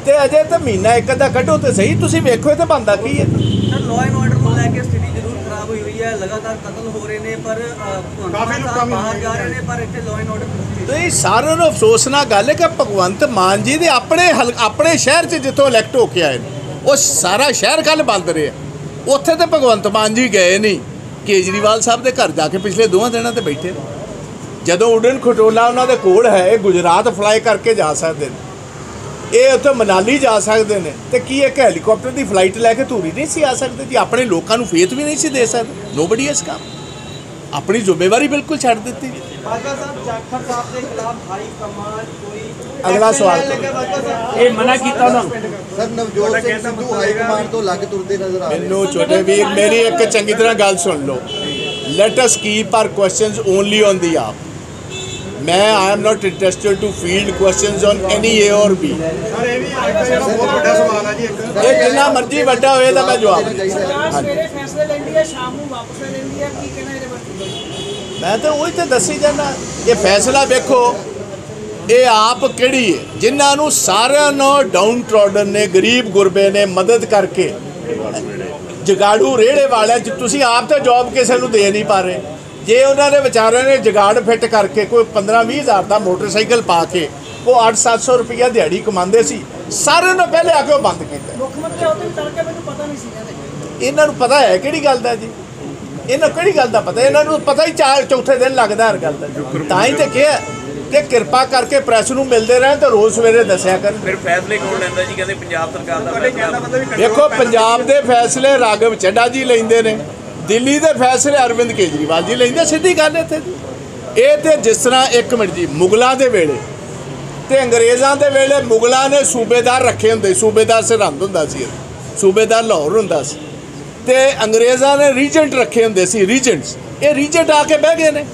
ਤੇ ਅਜੇ ਤਾਂ ਮਹੀਨਾ ਇੱਕ ਦਾ ਕੱਢੋ ਤੇ ਸਹੀ ਤੁਸੀਂ ਵੇਖੋ ਇਹ ਤੇ ਬੰਦਾ ਕੀ ਹੈ। ਸਰ ਲਾਅ ਐਂਡ ਆਰਡਰ ਨੂੰ ਲੈ ਕੇ ਸਥਿਤੀ ਜ਼ਰੂਰ ਖਰਾਬ ਹੋਈ ਹੋਈ ਹੈ ਲਗਾਤਾਰ ਕਤਲ ਹੋ ਰਹੇ ਨੇ ਪਰ ਕਾਫੀ ਵੀ ਬਾਹਰ ਜਾ ਰਹੇ ਨੇ ਪਰ ਇੱਥੇ ਲਾਅ ਐਂਡ ਆਰਡਰ ਤੇ ਇਹ ਸਾਰਿਆਂ ਨੂੰ ਅਫਸੋਸਨਾਕ ਗੱਲ ਹੈ ਕਿ ਭਗਵੰਤ ਮਾਨ ਜੀ ਦੇ ਆਪਣੇ ਆਪਣੇ ਸ਼ਹਿਰ 'ਚ ਜਿੱਥੋਂ ਇਲੈਕਟ ਹੋ ਕੇ ਆਏ ਉਹ ਸਾਰਾ ਸ਼ਹਿਰ ਕੱਲ ਬੰਦ ਰਿਹਾ ਉੱਥੇ ਤੇ ਭਗਵੰਤ ਮਾਨ ਜੀ ਗਏ ਨਹੀਂ ਕੇਜਰੀਵਾਲ ਸਾਹਿਬ ਦੇ ਘਰ ਜਾ ਕੇ ਪਿਛਲੇ ਦੋਹਾਂ ਦਿਨਾਂ ਤੇ ਬੈਠੇ ਨੇ। ਜਦੋਂ ਉਡਨ ਖਟੋਲਾ ਉਹਨਾਂ ਦੇ ਕੋਲ ਹੈ ਗੁਜਰਾਤ ਫਲਾਈ ਕਰਕੇ ਜਾ ਸਕਦੇ ਨੇ। ਇਹ ਉੱਥੇ ਮਨਾਲੀ ਜਾ ਸਕਦੇ ਨੇ। ਤੇ ਕੀ ਇੱਕ ਹੈਲੀਕਾਪਟਰ ਦੀ ਫਲਾਈਟ ਲੈ ਕੇ ਧੂਰੀ ਨਹੀਂ ਸੀ ਆ ਸਕਦੇ? ਜੀ ਆਪਣੇ ਲੋਕਾਂ ਨੂੰ ਫੇਥ ਵੀ ਨਹੀਂ ਸੀ ਦੇ ਸਕਦੇ। ਨੋਬਡੀ ਇਸ ਕੰਮ ਆਪਣੀ ਜ਼ਿੰਮੇਵਾਰੀ ਬਿਲਕੁਲ ਛੱਡ ਦਿੱਤੀ। ਜੀ ਬਾਜਵਾ ਸਾਹਿਬ ਜਾਖੜ ਸਾਹਿਬ ਦੇ ਖਿਲਾਫ ਹਾਈ ਕਮਾਂਡ ਕੋਈ ਅਗਲਾ ਸਵਾਲ ਇਹ ਮਨਾ ਕੀਤਾ ਉਹਨਾਂ ਨੂੰ। Sir Navjot Singh Sidhu high command ਤੋਂ ਅਲੱਗ ਤੁਰਦੇ ਨਜ਼ਰ ਆ ਰਹੇ ਮੈਨੂੰ ਛੋਟੇ ਵੀਰ ਮੇਰੀ ਇੱਕ ਚੰਗੀ ਤਰ੍ਹਾਂ ਗੱਲ ਸੁਣ ਲਓ। Let us keep our questions only on the AAP ਮੈਂ I am not interested to field questions on any A or B sir ਇਹ ਵੀ ਇੱਕ ਜਿਹੜਾ ਬਹੁਤ ਵੱਡਾ ਸਵਾਲ ਹੈ ਜੀ ਇੱਕ ਇਹ ਜਿੰਨਾ ਮਰਜ਼ੀ ਵੱਡਾ ਹੋਏ ਤਾਂ ਮੈਂ ਜਵਾਬ ਸਵੇਰੇ ਫੈਸਲੇ ਲੈਂਦੀ ਹੈ ਸ਼ਾਮ ਨੂੰ ਵਾਪਸ ਲੈ ਲੈਂਦੀ ਹੈ ਕੀ ਕਹਿਣਾ ਇਹਦੇ ਬਾਰੇ? ਮੈਂ ਤਾਂ ਉਹੀ ਤੇ ਦੱਸੀ ਜਾਂਦਾ। ਇਹ ਫੈਸਲਾ ਵੇਖੋ ਇਹ ਆਪ ਕਿਹੜੀ ਹੈ ਜਿਨ੍ਹਾਂ ਨੂੰ ਸਾਰਿਆਂ ਨੂੰ ਡਾਊਨ ਟ੍ਰੋਡਨ ਨੇ ਗਰੀਬ ਗੁਰਬੇ ਨੇ ਮਦਦ ਕਰਕੇ। ਜਗਾੜੂ ਰੇੜੇ ਵਾਲਿਆਂ ਚ ਤੁਸੀਂ ਆਪ ਤਾਂ ਜੌਬ ਕਿਸੇ ਨੂੰ ਦੇ ਨਹੀਂ ਪਾ ਰਹੇ। ਜੇ ਉਹਨਾਂ ਦੇ ਵਿਚਾਰਿਆਂ ਨੇ ਜਗਾੜ ਫਿੱਟ ਕਰਕੇ ਕੋਈ 15 20 ਹਜ਼ਾਰ ਦਾ ਮੋਟਰਸਾਈਕਲ ਪਾ ਕੇ ਉਹ 8-700 ਰੁਪਇਆ ਦਿਹਾੜੀ ਕਮਾਉਂਦੇ ਸੀ ਸਾਰਿਆਂ ਨੂੰ ਪਹਿਲੇ ਆ ਕੇ ਉਹ ਬੰਦ ਕੀਤਾ। ਮੁੱਖ ਮੰਤਰੀ ਉਹਦੇ ਤੜਕੇ ਮੈਨੂੰ ਪਤਾ ਨਹੀਂ ਸੀ ਕਹਿੰਦੇ ਇਹਨਾਂ ਨੂੰ ਪਤਾ ਹੈ ਕਿਹੜੀ ਗੱਲ ਦਾ ਜੀ? ਇਹਨਾਂ ਨੂੰ ਕਿਹੜੀ ਗੱਲ ਦਾ ਪਤਾ? ਇਹਨਾਂ ਨੂੰ ਪਤਾ ਹੀ ਚਾਰ ਚੌਥੇ ਦਿਨ ਲੱਗਦਾ ਹਰ ਗੱਲ ਦਾ। ਤਾਂ ਹੀ ਤੇ ਕਿਹਾ ਕਿ ਕਿਰਪਾ ਕਰਕੇ ਪ੍ਰੈਸ ਨੂੰ ਮਿਲਦੇ ਰਹਿਣ ਤੇ ਰੋਜ਼ ਸਵੇਰੇ ਦੱਸਿਆ ਕਰਨ। ਫਿਰ ਫੈਸਲੇ ਕੌਣ ਲੈਂਦਾ ਜੀ? ਕਹਿੰਦੇ ਪੰਜਾਬ ਸਰਕਾਰ ਦਾ ਫੈਸਲਾ। ਦੇਖੋ ਪੰਜਾਬ ਦੇ ਫੈਸਲੇ ਰਾਘਵ ਚੱਡਾ ਜੀ ਲੈਂਦੇ ਨੇ। ਦਿੱਲੀ ਦੇ ਫੈਸਲੇ ਅਰਵਿੰਦ ਕੇਜਰੀਵਾਲ ਜੀ ਲੈਂਦੇ, ਸਿੱਧੀ ਗੱਲ ਇੱਥੇ ਦੀ ਇਹ ਤੇ ਜਿਸ ਤਰ੍ਹਾਂ, ਇੱਕ ਮਿੰਟ ਜੀ, ਮੁਗਲਾਂ ਦੇ ਵੇਲੇ ਤੇ ਅੰਗਰੇਜ਼ਾਂ ਦੇ ਵੇਲੇ ਮੁਗਲਾਂ ਨੇ ਸੂਬੇਦਾਰ ਰੱਖੇ ਹੁੰਦੇ ਸੂਬੇਦਾਰ ਸਰਹੰਦ ਹੁੰਦਾ ਸੀ ਸੂਬੇਦਾਰ ਲਾਹੌਰ ਹੁੰਦਾ ਸੀ। ਤੇ ਅੰਗਰੇਜ਼ਾਂ ਨੇ ਰੀਜੈਂਟ ਰੱਖੇ ਹੁੰਦੇ ਸੀ, ਰੀਜੈਂਟਸ। ਇਹ ਰੀਜੈਂਟ ਆ ਕੇ ਬਹਿ ਗਏ ਨੇ।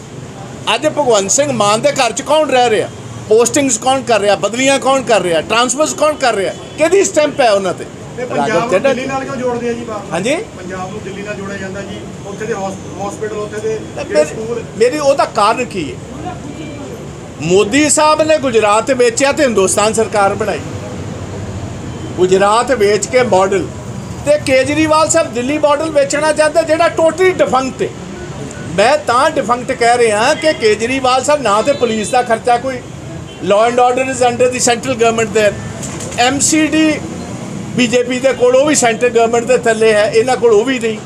ਅੱਜ ਭਗਵੰਤ ਸਿੰਘ ਮਾਨ ਦੇ ਘਰ 'ਚ ਕੌਣ ਰਹਿ ਰਿਹਾ? ਪੋਸਟਿੰਗਸ ਕੌਣ ਕਰ ਰਿਹਾ? ਬਦਲੀਆਂ ਕੌਣ ਕਰ ਰਿਹਾ? ਟ੍ਰਾਂਸਫਰਸ ਕੌਣ ਕਰ ਰਿਹਾ? ਕਿਹਦੀ ਸਟੈਂਪ ਹੈ ਉਹਨਾਂ ਤੇ? ਪੰਜਾਬ ਨੂੰ ਦਿੱਲੀ ਨਾਲ ਕਿਉਂ ਜੋੜਦੇ ਆ ਜੀ ਬਾਹਰ ਹਾਂਜੀ? ਪੰਜਾਬ ਨੂੰ ਦਿੱਲੀ ਨਾਲ ਜੋੜਿਆ ਜਾਂਦਾ ਜੀ ਉੱਥੇ ਦੇ ਹਸਪੀਟਲ ਉੱਥੇ ਦੇ ਜਿਹੜੇ ਮੇਰੀ- ਸਕੂਲ ਮੇਰੀ ਉਹਦਾ ਕਾਰਨ ਕੀ ਹੈ? ਮੋਦੀ ਸਾਹਿਬ ਨੇ ਗੁਜਰਾਤ ਵੇਚਿਆ ਤੇ ਹਿੰਦੁਸਤਾਨ ਸਰਕਾਰ ਬਣਾਈ। ਗੁਜਰਾਤ ਵੇਚ ਕੇ ਮਾਡਲ ਤੇ ਕੇਜਰੀਵਾਲ ਸਾਹਿਬ ਦਿੱਲੀ ਮਾਡਲ ਵੇਚਣਾ ਚਾਹੁੰਦਾ ਜਿਹੜਾ ਟੋਟਲੀ ਡਿਫੰਕਟ ਹੈ। ਮੈਂ ਤਾਂ ਡਿਫੰਕਟ ਕਹਿ ਰਿਹਾ ਕਿ ਕੇਜਰੀਵਾਲ ਸਾਹਿਬ ਨਾ ਤੇ ਪੁਲਿਸ ਦਾ ਖਰਚਾ ਕੋਈ। Law and order is under the central government ਦੇ ਐਮਸੀਡੀ ਬੀਜੇਪੀ ਦੇ ਕੋਲ, ਉਹ ਵੀ ਸੈਂਟਰ ਗਵਰਨਮੈਂਟ ਦੇ ਥੱਲੇ ਹੈ, ਇਹਨਾਂ ਕੋਲ ਉਹ ਵੀ ਨਹੀਂ।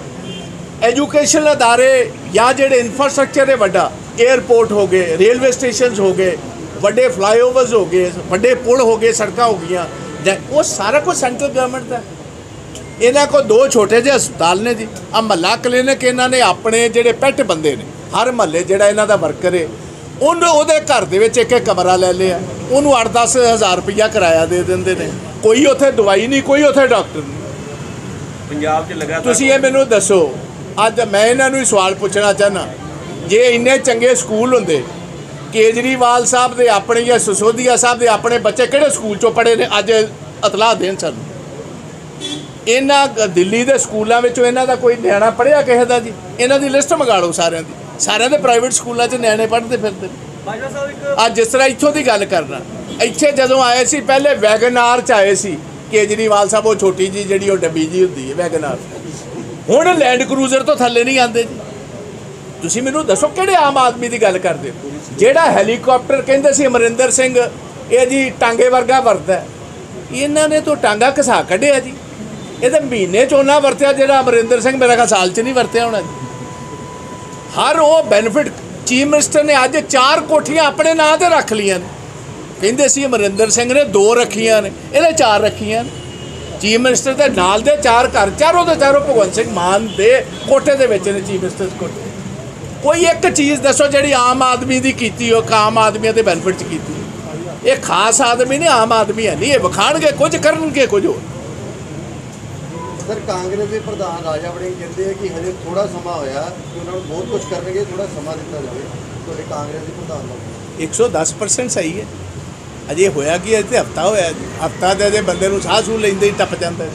ਐਜੂਕੇਸ਼ਨ ਅਦਾਰੇ ਜਾਂ ਜਿਹੜੇ ਇਨਫਰਾਸਟ੍ਰਕਚਰ ਹੈ ਵੱਡਾ 에ਅਰਪੋਰਟ ਹੋ ਗਏ ਰੇਲਵੇ ਸਟੇਸ਼ਨਸ ਹੋ ਗਏ, ਵੱਡੇ ਫਲਾਈਓਵਰਸ ਹੋ ਗਏ, ਵੱਡੇ ਪੁਲ ਹੋ ਗਏ, ਸੜਕਾਂ ਹੋ ਗਈਆਂ ਉਹ ਸਾਰਾ ਕੁਝ ਸੈਂਟਰ ਗਵਰਨਮੈਂਟ ਦਾ ਇਹਨਾਂ ਕੋਲ ਦੋ ਛੋਟੇ ਜਿਹੇ ਹਸਪਤਾਲ ਨੇ ਜੀ। ਆ ਮਹੱਲਾ ਕਲੀਨਿਕ ਇਹਨਾਂ ਨੇ ਆਪਣੇ ਜਿਹੜੇ ਪੈਟ ਬੰਦੇ ਨੇ, ਹਰ ਮਹੱਲੇ ਜਿਹੜਾ ਇਹਨਾਂ ਦਾ ਵਰਕਰ ਹੈ ਉਹਨੂੰ ਉਹਦੇ ਘਰ ਦੇ ਵਿੱਚ ਇੱਕ ਇੱਕ ਕਮਰਾ ਲੈ ਲਿਆ। ਉਹਨੂੰ 8-10 ਹਜ਼ਾਰ ਰੁਪਈਆ ਕਿਰਾਇਆ ਦੇ ਦਿੰਦੇ ਨੇ। ਕੋਈ ਉੱਥੇ ਦਵਾਈ ਨਹੀਂ ਕੋਈ ਉੱਥੇ ਡਾਕਟਰ ਨਹੀਂ। ਪੰਜਾਬ 'ਚ ਲਗਾਤਾਰ ਤੁਸੀਂ ਇਹ ਮੈਨੂੰ ਦੱਸੋ ਅੱਜ ਮੈਂ ਇਹਨਾਂ ਨੂੰ ਹੀ ਸਵਾਲ ਪੁੱਛਣਾ ਚਾਹਨਾ ਜੇ ਇੰਨੇ ਚੰਗੇ ਸਕੂਲ ਹੁੰਦੇ ਕੇਜਰੀਵਾਲ ਸਾਹਿਬ ਦੇ ਆਪਣੇ ਜਾਂ ਸਿਸੋਦੀਆ ਸਾਹਿਬ ਦੇ ਆਪਣੇ ਬੱਚੇ ਕਿਹੜੇ ਸਕੂਲ ਚੋਂ ਪੜ੍ਹੇ ਨੇ? ਅੱਜ ਇਤਲਾਹ ਦੇਣ ਸਾਨੂੰ। ਇਹਨਾਂ ਦਿੱਲੀ ਦੇ ਸਕੂਲਾਂ ਵਿੱਚੋਂ ਇਹਨਾਂ ਦਾ ਕੋਈ ਨਿਆਣਾ ਪੜ੍ਹਿਆ ਕਿਸੇ ਦਾ ਜੀ? ਇਹਨਾਂ ਦੀ ਲਿਸਟ ਮੰਗਾ ਲਓ ਸਾਰਿਆਂ ਦੀ। ਸਾਰਿਆਂ ਦੇ ਪ੍ਰਾਈਵੇਟ ਸਕੂਲਾਂ 'ਚ ਨਿਆਣੇ ਪੜ੍ਹਦੇ ਫਿਰਦੇ ਨੇ। ਬਾਜਵਾ ਅੱਜ ਜਿਸ ਤਰ੍ਹਾਂ ਇੱਥੋਂ ਦੀ ਗੱਲ ਕਰਨਾ। ਇੱਥੇ ਜਦੋਂ ਆਏ ਸੀ, ਪਹਿਲੇ ਵੈਗਨਾਰ ਚ ਆਏ ਸੀ, ਕੇਜਰੀਵਾਲ ਸਾਹਿਬ, ਉਹ ਛੋਟੀ ਜੀ ਜਿਹੜੀ ਉਹ ਡੱਬੀ ਜੀ ਹੁੰਦੀ ਹੈ, ਵੈਗਨਾਰ। ਹੁਣ ਲੈਂਡ ਕਰੂਜ਼ਰ ਤੋਂ ਥੱਲੇ ਨਹੀਂ ਆਉਂਦੇ ਜੀ। ਤੁਸੀਂ ਮੈਨੂੰ ਦੱਸੋ, ਕਿਹੜੇ ਆਮ ਆਦਮੀ ਦੀ ਗੱਲ ਕਰਦੇ ਹੋ? ਜਿਹੜਾ ਹੈਲੀਕਾਪਟਰ ਕਹਿੰਦੇ ਸੀ, ਅਮਰਿੰਦਰ ਸਿੰਘ, ਇਹ ਜੀ ਟਾਂਗੇ ਵਰਗਾ ਵਰਤਦਾ ਇਹਨਾਂ ਨੇ ਤਾਂ ਟਾਂਗਾ ਘਸਾ ਕੱਢਿਆ ਜੀ। ਇਹ ਤਾਂ ਮਹੀਨੇ ਚ ਉਹਨਾਂ ਵਰਤਿਆ, ਜਿਹੜਾ ਅਮਰਿੰਦਰ ਸਿੰਘ ਮੇਰਾ ਖਿਆਲ ਸਾਲ ਚ ਨਹੀਂ ਵਰਤਿਆ ਹੋਣਾ ਜੀ। ਹਰ ਉਹ ਬੈਨੀਫਿਟ ਚੀਫ ਮਿਨਿਸਟਰ ਨੇ ਅੱਜ ਚਾਰ ਕੋਠੀਆਂ ਆਪਣੇ ਨਾਂ ਤੇ ਰੱਖ ਲਈਆਂ ਨੇ। ਕਹਿੰਦੇ ਸੀ ਅਮਰਿੰਦਰ ਸਿੰਘ ਨੇ ਦੋ ਰੱਖੀਆਂ ਨੇ ਇਹਨੇ ਚਾਰ ਰੱਖੀਆਂ ਨੇ। ਚੀਫ ਮਿਨਿਸਟਰ ਦੇ ਨਾਲ ਦੇ ਚਾਰ ਘਰ, ਚਾਰੋਂ ਦੇ ਚਾਰੋਂ ਭਗਵੰਤ ਸਿੰਘ ਮਾਨ ਦੇ ਕੋਠੇ ਦੇ ਵਿੱਚ ਨੇ ਚੀਫ ਮਿਨਿਸਟਰ ਕੋਠੇ। ਕੋਈ ਇੱਕ ਚੀਜ਼ ਦੱਸੋ ਜਿਹੜੀ ਆਮ ਆਦਮੀ ਦੀ ਕੀਤੀ ਹੋ ਆਮ ਆਦਮੀਆਂ ਦੇ ਬੈਨੀਫਿਟ ਚ ਕੀਤੀ ਇਹ ਖਾਸ ਆਦਮੀ ਨਹੀਂ ਆਮ ਆਦਮੀ ਹੈ ਨਹੀਂ, ਇਹ ਵਿਖਾਣਗੇ, ਕੁਝ ਕਰਨਗੇ ਕੁਝ ਹੋਰ। ਸਰ ਕਾਂਗਰਸ ਦੇ ਪ੍ਰਧਾਨ ਰਾਜਾ ਵੜਿੰਗ ਕਹਿੰਦੇ ਆ ਕਿ ਹਜੇ ਥੋੜਾ ਸਮਾਂ ਹੋਇਆ ਕਿ ਉਹਨਾਂ ਨੂੰ ਬਹੁਤ ਕੁਝ ਕਰਨਗੇ ਥੋੜਾ ਸਮਾਂ ਦਿੱਤਾ ਜਾਵੇ ਤੁਹਾਡੇ ਕਾਂਗਰਸ ਦੇ ਪ੍ਰਧਾਨ ਨੂੰ 110% ਸਹੀ ਹੈ। ਅਜੇ ਹੋਇਆ ਕੀ ਹੈ ਤੇ ਹਫਤਾ ਹੋਇਆ ਹਫਤਾ ਦੇ ਦੇ ਬੰਦੇ ਨੂੰ ਸਾਹ ਸੂ ਲੈਂਦੇ ਹੀ ਟੱਪ ਜਾਂਦਾ ਹੈ।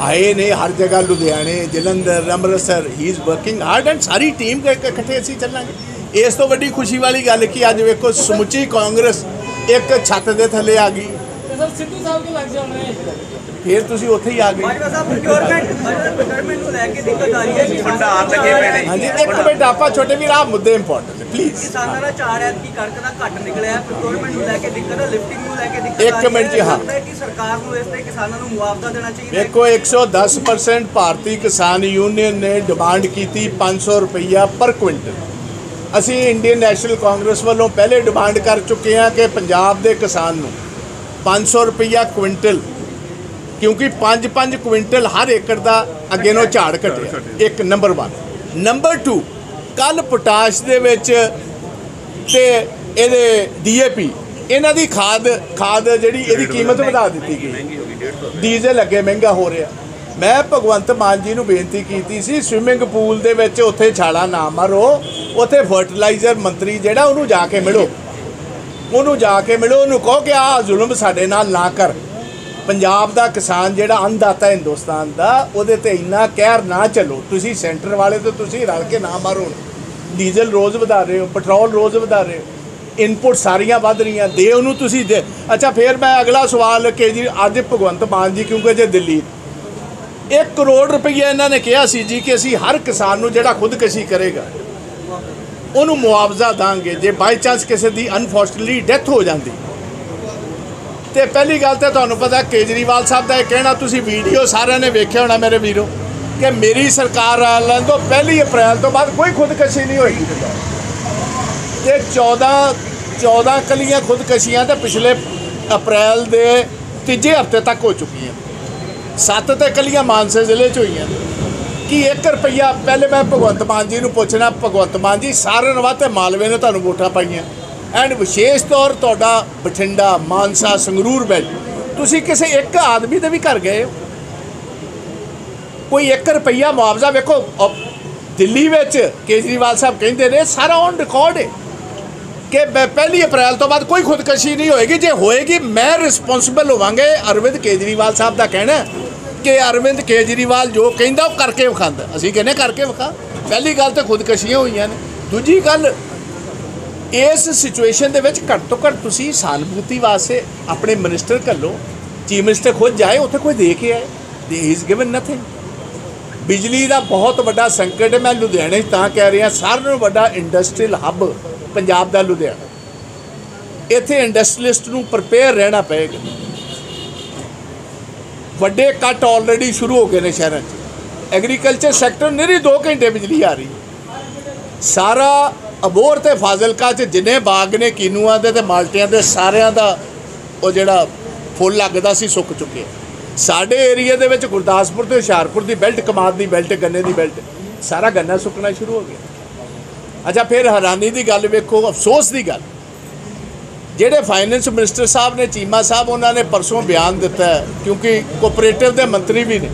ਆਏ ਨੇ ਹਰ ਜਗ੍ਹਾ ਲੁਧਿਆਣੇ Jalandhar Amritsar he is working hard and sorry team ਇਕੱਠੇ ਅਸੀਂ ਚੱਲਾਂਗੇ। ਇਸ ਤੋਂ ਵੱਡੀ ਖੁਸ਼ੀ ਵਾਲੀ ਗੱਲ ਕੀ ਅੱਜ ਵੇਖੋ ਸਮੁੱਚੀ ਕਾਂਗਰਸ ਇੱਕ ਛੱਤ ਦੇ ਥੱਲੇ ਆ ਗਈ। ਸਰ ਸਿੱਧੂ ਸਾਹਿਬ ਕੇ ਲੱਗ ਜਾਣੇ? ਫਿਰ ਤੁਸੀਂ ਉੱਥੇ ਹੀ ਆ ਗਏ। ਬਾਜਵਾ ਸਾਹਿਬ ਪ੍ਰੋਕਿਉਰਮੈਂਟ ਪ੍ਰੋਕਿਉਰਮੈਂਟ ਨੂੰ ਲੈ ਕੇ ਦਿੱਕਤ ਆ ਰਹੀ ਹੈ ਕਿ ਭੰਡਾਰ ਲੱਗੇ ਪਏ ਨੇ। ਹਾਂਜੀ ਇੱਕ ਮਿੰਟ ਆਪਾਂ ਛੋਟੇ ਵੀਰ ਆਹ ਮੁੱਦੇ ਇੰਪੋਰਟੈਂਟ ਨੇ ਪਲੀਜ਼ ਕਿਸਾਨਾਂ ਦਾ ਚਾਰ ਐਤ ਕੀ ਕਣਕ ਦਾ ਘੱਟ ਨਿਕਲਿਆ ਹੈ ਪ੍ਰੋਕਿਉਰਮੈਂਟ ਨੂੰ ਲੈ ਕੇ ਦਿੱਕਤ ਹੈ ਲਿਫਟਿੰਗ ਨੂੰ ਲੈ ਕੇ ਦਿੱਕਤ ਇੱਕ ਆ ਮਿੰਟ ਜੀ, ਹੈ। ਹਾਂ। ਲੱਗਦਾ ਹੈ ਕਿ ਸਰਕਾਰ ਨੂੰ ਇਸ ਤੇ ਕਿਸਾਨਾਂ ਨੂੰ ਮੁਆਵਜ਼ਾ ਦੇਣਾ ਚਾਹੀਦਾ ਹੈ। ਦੇਖੋ 110% ਭਾਰਤੀ ਕਿਸਾਨ ਯੂਨੀਅਨ ਨੇ ਡਿਮਾਂਡ ਕੀਤੀ 500 ਰੁਪਈਆ ਪਰ ਕੁਇੰਟਲ। ਅਸੀਂ ਇੰਡੀਅਨ ਨੈਸ਼ਨਲ ਕਾਂਗਰਸ ਵੱਲੋਂ ਪਹਿਲੇ ਡਿਮਾਂਡ ਕਰ ਚੁੱਕੇ ਹਾਂ ਕਿ ਪੰਜਾਬ ਦੇ ਕਿਸਾਨ ਨੂੰ 500 ਰੁਪਈਆ ਕੁਇੰਟਲ ਕਿਉਂਕਿ 5-5 ਕੁਇੰਟਲ ਹਰ ਏਕੜ ਦਾ ਅੱਗੇ ਨੂੰ ਝਾੜ ਘਟਿਆ। ਇੱਕ ਨੰਬਰ 1 ਨੰਬਰ 2 ਕੱਲ ਪੋਟਾਸ਼ ਦੇ ਵਿੱਚ ਤੇ ਇਹਦੇ ਡੀਏਪੀ ਇਹਨਾਂ ਦੀ ਖਾਦ ਖਾਦ ਜਿਹੜੀ ਇਹਦੀ ਕੀਮਤ ਵਧਾ ਦਿੱਤੀ ਗਈ। ਡੀਜ਼ਲ ਅੱਗੇ ਮਹਿੰਗਾ ਹੋ ਰਿਹਾ। ਮੈਂ ਭਗਵੰਤ ਮਾਨ ਜੀ ਨੂੰ ਬੇਨਤੀ ਕੀਤੀ ਸੀ ਸਵਿਮਿੰਗ ਪੂਲ ਦੇ ਵਿੱਚ ਉੱਥੇ ਛਾਲਾ ਨਾ ਮਾਰੋ ਉੱਥੇ ਫਰਟੀਲਾਈਜ਼ਰ ਮੰਤਰੀ ਜਿਹੜਾ ਉਹਨੂੰ ਜਾ ਕੇ ਮਿਲੋ। ਉਹਨੂੰ ਜਾ ਕੇ ਮਿਲੋ ਉਹਨੂੰ ਕਹੋ ਕਿ ਆਹ ਜ਼ੁਲਮ ਸਾਡੇ ਨਾਲ ਨਾ ਕਰ। ਪੰਜਾਬ ਦਾ ਕਿਸਾਨ ਜਿਹੜਾ ਅੰਨਦਾਤਾ ਹਿੰਦੁਸਤਾਨ ਦਾ, ਉਹਦੇ ਤੇ ਇੰਨਾ ਕਹਿਰ ਨਾ ਚੱਲੋ। ਤੁਸੀਂ ਸੈਂਟਰ ਵਾਲੇ ਤੋਂ ਤੁਸੀਂ ਰਲ ਕੇ ਨਾ ਮਾਰੋ। ਡੀਜ਼ਲ ਰੋਜ਼ ਵਧਾ ਰਹੇ ਹੋ, ਪੈਟਰੋਲ ਰੋਜ਼ ਵਧਾ ਰਹੇ ਹੋ, ਇਨਪੁਟ ਸਾਰੀਆਂ ਵੱਧ ਰਹੀਆਂ, ਦੇ ਉਹਨੂੰ ਤੁਸੀਂ ਦੇ। ਅੱਛਾ, ਫਿਰ ਮੈਂ ਅਗਲਾ ਸਵਾਲ ਕਿ ਜੀ, ਅੱਜ ਭਗਵੰਤ ਮਾਨ ਜੀ ਕਿਉਂਕਿ ਜੇ ਦਿੱਲੀ। 1 ਕਰੋੜ ਰੁਪਈਆ ਇਹਨਾਂ ਨੇ ਕਿਹਾ ਸੀ ਜੀ ਕਿ ਅਸੀਂ ਹਰ ਕਿਸਾਨ ਨੂੰ ਜਿਹੜਾ ਖੁਦਕਸ਼ੀ ਕਰੇਗਾ, ਉਹਨੂੰ ਮੁਆਵਜ਼ਾ ਦਾਂਗੇ। ਜੇ ਬਾਈ ਚਾਂਸ ਕਿਸੇ ਦੀ ਅਨਫੋਰਚੂਨਟਲੀ ਡੈਥ ਹੋ ਜਾਂਦੀ। ਤੇ ਪਹਿਲੀ ਗੱਲ ਤੇ ਤੁਹਾਨੂੰ ਪਤਾ ਕੇਜਰੀਵਾਲ ਸਾਹਿਬ ਦਾ ਇਹ ਕਹਿਣਾ, ਤੁਸੀਂ ਵੀਡੀਓ ਸਾਰਿਆਂ ਨੇ ਵੇਖਿਆ ਹੋਣਾ ਮੇਰੇ ਵੀਰੋ, ਕਿ ਮੇਰੀ ਸਰਕਾਰ ਆਉਣ ਤੋਂ ਪਹਿਲੀ ਅਪ੍ਰੈਲ ਤੋਂ ਬਾਅਦ ਕੋਈ ਖੁਦਕਸ਼ੀ ਨਹੀਂ ਹੋਈ। ਤੇ 14 14 ਕਲੀਆਂ ਖੁਦਕਸ਼ੀਆਂ ਤੇ ਪਿਛਲੇ ਅਪ੍ਰੈਲ ਦੇ ਤੀਜੇ ਹਫ਼ਤੇ ਤੱਕ ਹੋ ਚੁੱਕੀਆਂ। ਸੱਤ ਤੇ ਕਲੀਆਂ ਮਾਨਸੇ ਜ਼ਿਲ੍ਹੇ ਚ ਹੋਈਆਂ। ਨੇ ਕਿ 1 ਰੁਪਈਆ, ਪਹਿਲੇ ਮੈਂ ਭਗਵੰਤ ਮਾਨ ਜੀ ਨੂੰ ਪੁੱਛਣਾ, ਭਗਵੰਤ ਮਾਨ ਜੀ, ਸਾਰਿਆਂ ਨੂੰ ਵੱਧ ਮਾਲਵੇ ਨੇ ਤੁਹਾਨੂੰ ਵੋਟਾਂ ਪਾਈਆਂ। ਐਂਡ ਵਿਸ਼ੇਸ਼ ਤੌਰ ਤੁਹਾਡਾ ਬਠਿੰਡਾ ਮਾਨਸਾ ਸੰਗਰੂਰ ਬੈਲ ਤੁਸੀਂ ਕਿਸੇ ਇੱਕ ਆਦਮੀ ਦੇ ਵੀ ਘਰ ਗਏ ਹੋ? ਕੋਈ 1 ਰੁਪਈਆ ਮੁਆਵਜ਼ਾ ਵੇਖੋ, ਅਹ ਦਿੱਲੀ ਵਿੱਚ ਕੇਜਰੀਵਾਲ ਸਾਹਿਬ ਕਹਿੰਦੇ ਨੇ, ਸਾਰਾ ਔਨ ਰਿਕਾਰਡ ਹੈ ਕਿ ਪਹਿਲੀ ਅਪ੍ਰੈਲ ਤੋਂ ਬਾਅਦ ਕੋਈ ਖੁਦਕਸ਼ੀ ਨਹੀਂ ਹੋਏਗੀ। ਜੇ ਹੋਏਗੀ, ਮੈਂ ਰਿਸਪੌਂਸਿਬਲ ਹੋਵਾਂਗੇ। ਅਰਵਿੰਦ ਕੇਜਰੀਵਾਲ ਸਾਹਿਬ ਦਾ ਕਹਿਣਾ ਕਿ ਅਰਵਿੰਦ ਕੇਜਰੀਵਾਲ ਜੋ ਕਹਿੰਦਾ, ਉਹ ਕਰਕੇ ਵਿਖਾਉਂਦਾ। ਅਸੀਂ ਕਹਿੰਦੇ ਕਰਕੇ ਵਿਖਾ। ਪਹਿਲੀ ਗੱਲ ਤਾਂ ਖੁਦਕਸ਼ੀਆਂ ਹੋਈਆਂ ਨੇ। ਦੂਜੀ ਗੱਲ ਇਸ ਸਿਚੁਏਸ਼ਨ ਦੇ ਵਿੱਚ ਘੱਟ ਤੋਂ ਘੱਟ ਤੁਸੀਂ ਸਾਨਭੂਤੀ ਵਾਸਤੇ ਆਪਣੇ ਮਿਨਿਸਟਰ ਘੱਲੋ, ਚੀਫ ਮਿਨਿਸਟਰ ਖੁਦ ਜਾਏ, ਉੱਥੇ ਕੋਈ ਦੇ ਕੇ ਆਏ ਦੇ ਇਜ਼ ਗਿਵਨ ਨਥਿੰਗ ਬਿਜਲੀ ਦਾ ਬਹੁਤ ਵੱਡਾ ਸੰਕਟ ਹੈ, ਮੈਂ ਲੁਧਿਆਣੇ 'ਚ ਤਾਂ ਕਹਿ ਰਿਹਾ, ਸਾਰਿਆਂ ਨਾਲੋਂ ਵੱਡਾ ਇੰਡਸਟਰੀਅਲ ਹੱਬ ਪੰਜਾਬ ਦਾ ਲੁਧਿਆਣਾ। ਇੱਥੇ ਇੰਡਸਟਰੀਲਿਸਟ ਨੂੰ ਪ੍ਰਪੇਅਰ ਰਹਿਣਾ ਪਏਗਾ। ਵੱਡੇ ਕੱਟ ਆਲਰੇਡੀ ਸ਼ੁਰੂ ਹੋ ਗਏ ਨੇ ਸ਼ਹਿਰਾਂ 'ਚ। ਐਗਰੀਕਲਚਰ ਸੈਕਟਰ ਨਿਰੀ 2 ਘੰਟੇ ਬਿਜਲੀ ਆ ਰਹੀ ਹੈ। ਸਾਰਾ ਅਬੋਰ ਤੇ ਫਾਜ਼ਿਲਕਾ 'ਚ ਜਿੰਨੇ ਬਾਗ ਨੇ ਕੀਨੂਆਂ ਦੇ ਤੇ ਮਾਲਟਿਆਂ ਦੇ, ਸਾਰਿਆਂ ਦਾ ਉਹ ਜਿਹੜਾ ਫੁੱਲ ਲੱਗਦਾ ਸੀ, ਸੁੱਕ ਚੁੱਕੇ ਸਾਡੇ ਏਰੀਆ ਦੇ ਵਿੱਚ ਗੁਰਦਾਸਪੁਰ ਤੇ ਹੁਸ਼ਿਆਰਪੁਰ ਦੀ ਬੈਲਟ, ਕਮਾਦ ਦੀ ਬੈਲਟ, ਗੰਨੇ ਦੀ ਬੈਲਟ, ਸਾਰਾ ਗੰਨਾ ਸੁੱਕਣਾ ਸ਼ੁਰੂ ਹੋ ਗਿਆ। ਅੱਛਾ, ਫਿਰ ਹੈਰਾਨੀ ਦੀ ਗੱਲ ਵੇਖੋ, ਅਫਸੋਸ ਦੀ ਗੱਲ। ਜਿਹੜੇ ਫਾਈਨੈਂਸ ਮਿਨਿਸਟਰ ਸਾਹਿਬ ਨੇ, ਚੀਮਾ ਸਾਹਿਬ, ਉਹਨਾਂ ਨੇ ਪਰਸੋਂ ਬਿਆਨ ਦਿੱਤਾ ਕਿਉਂਕਿ ਕੋਆਪਰੇਟਿਵ ਦੇ ਮੰਤਰੀ ਵੀ ਨੇ,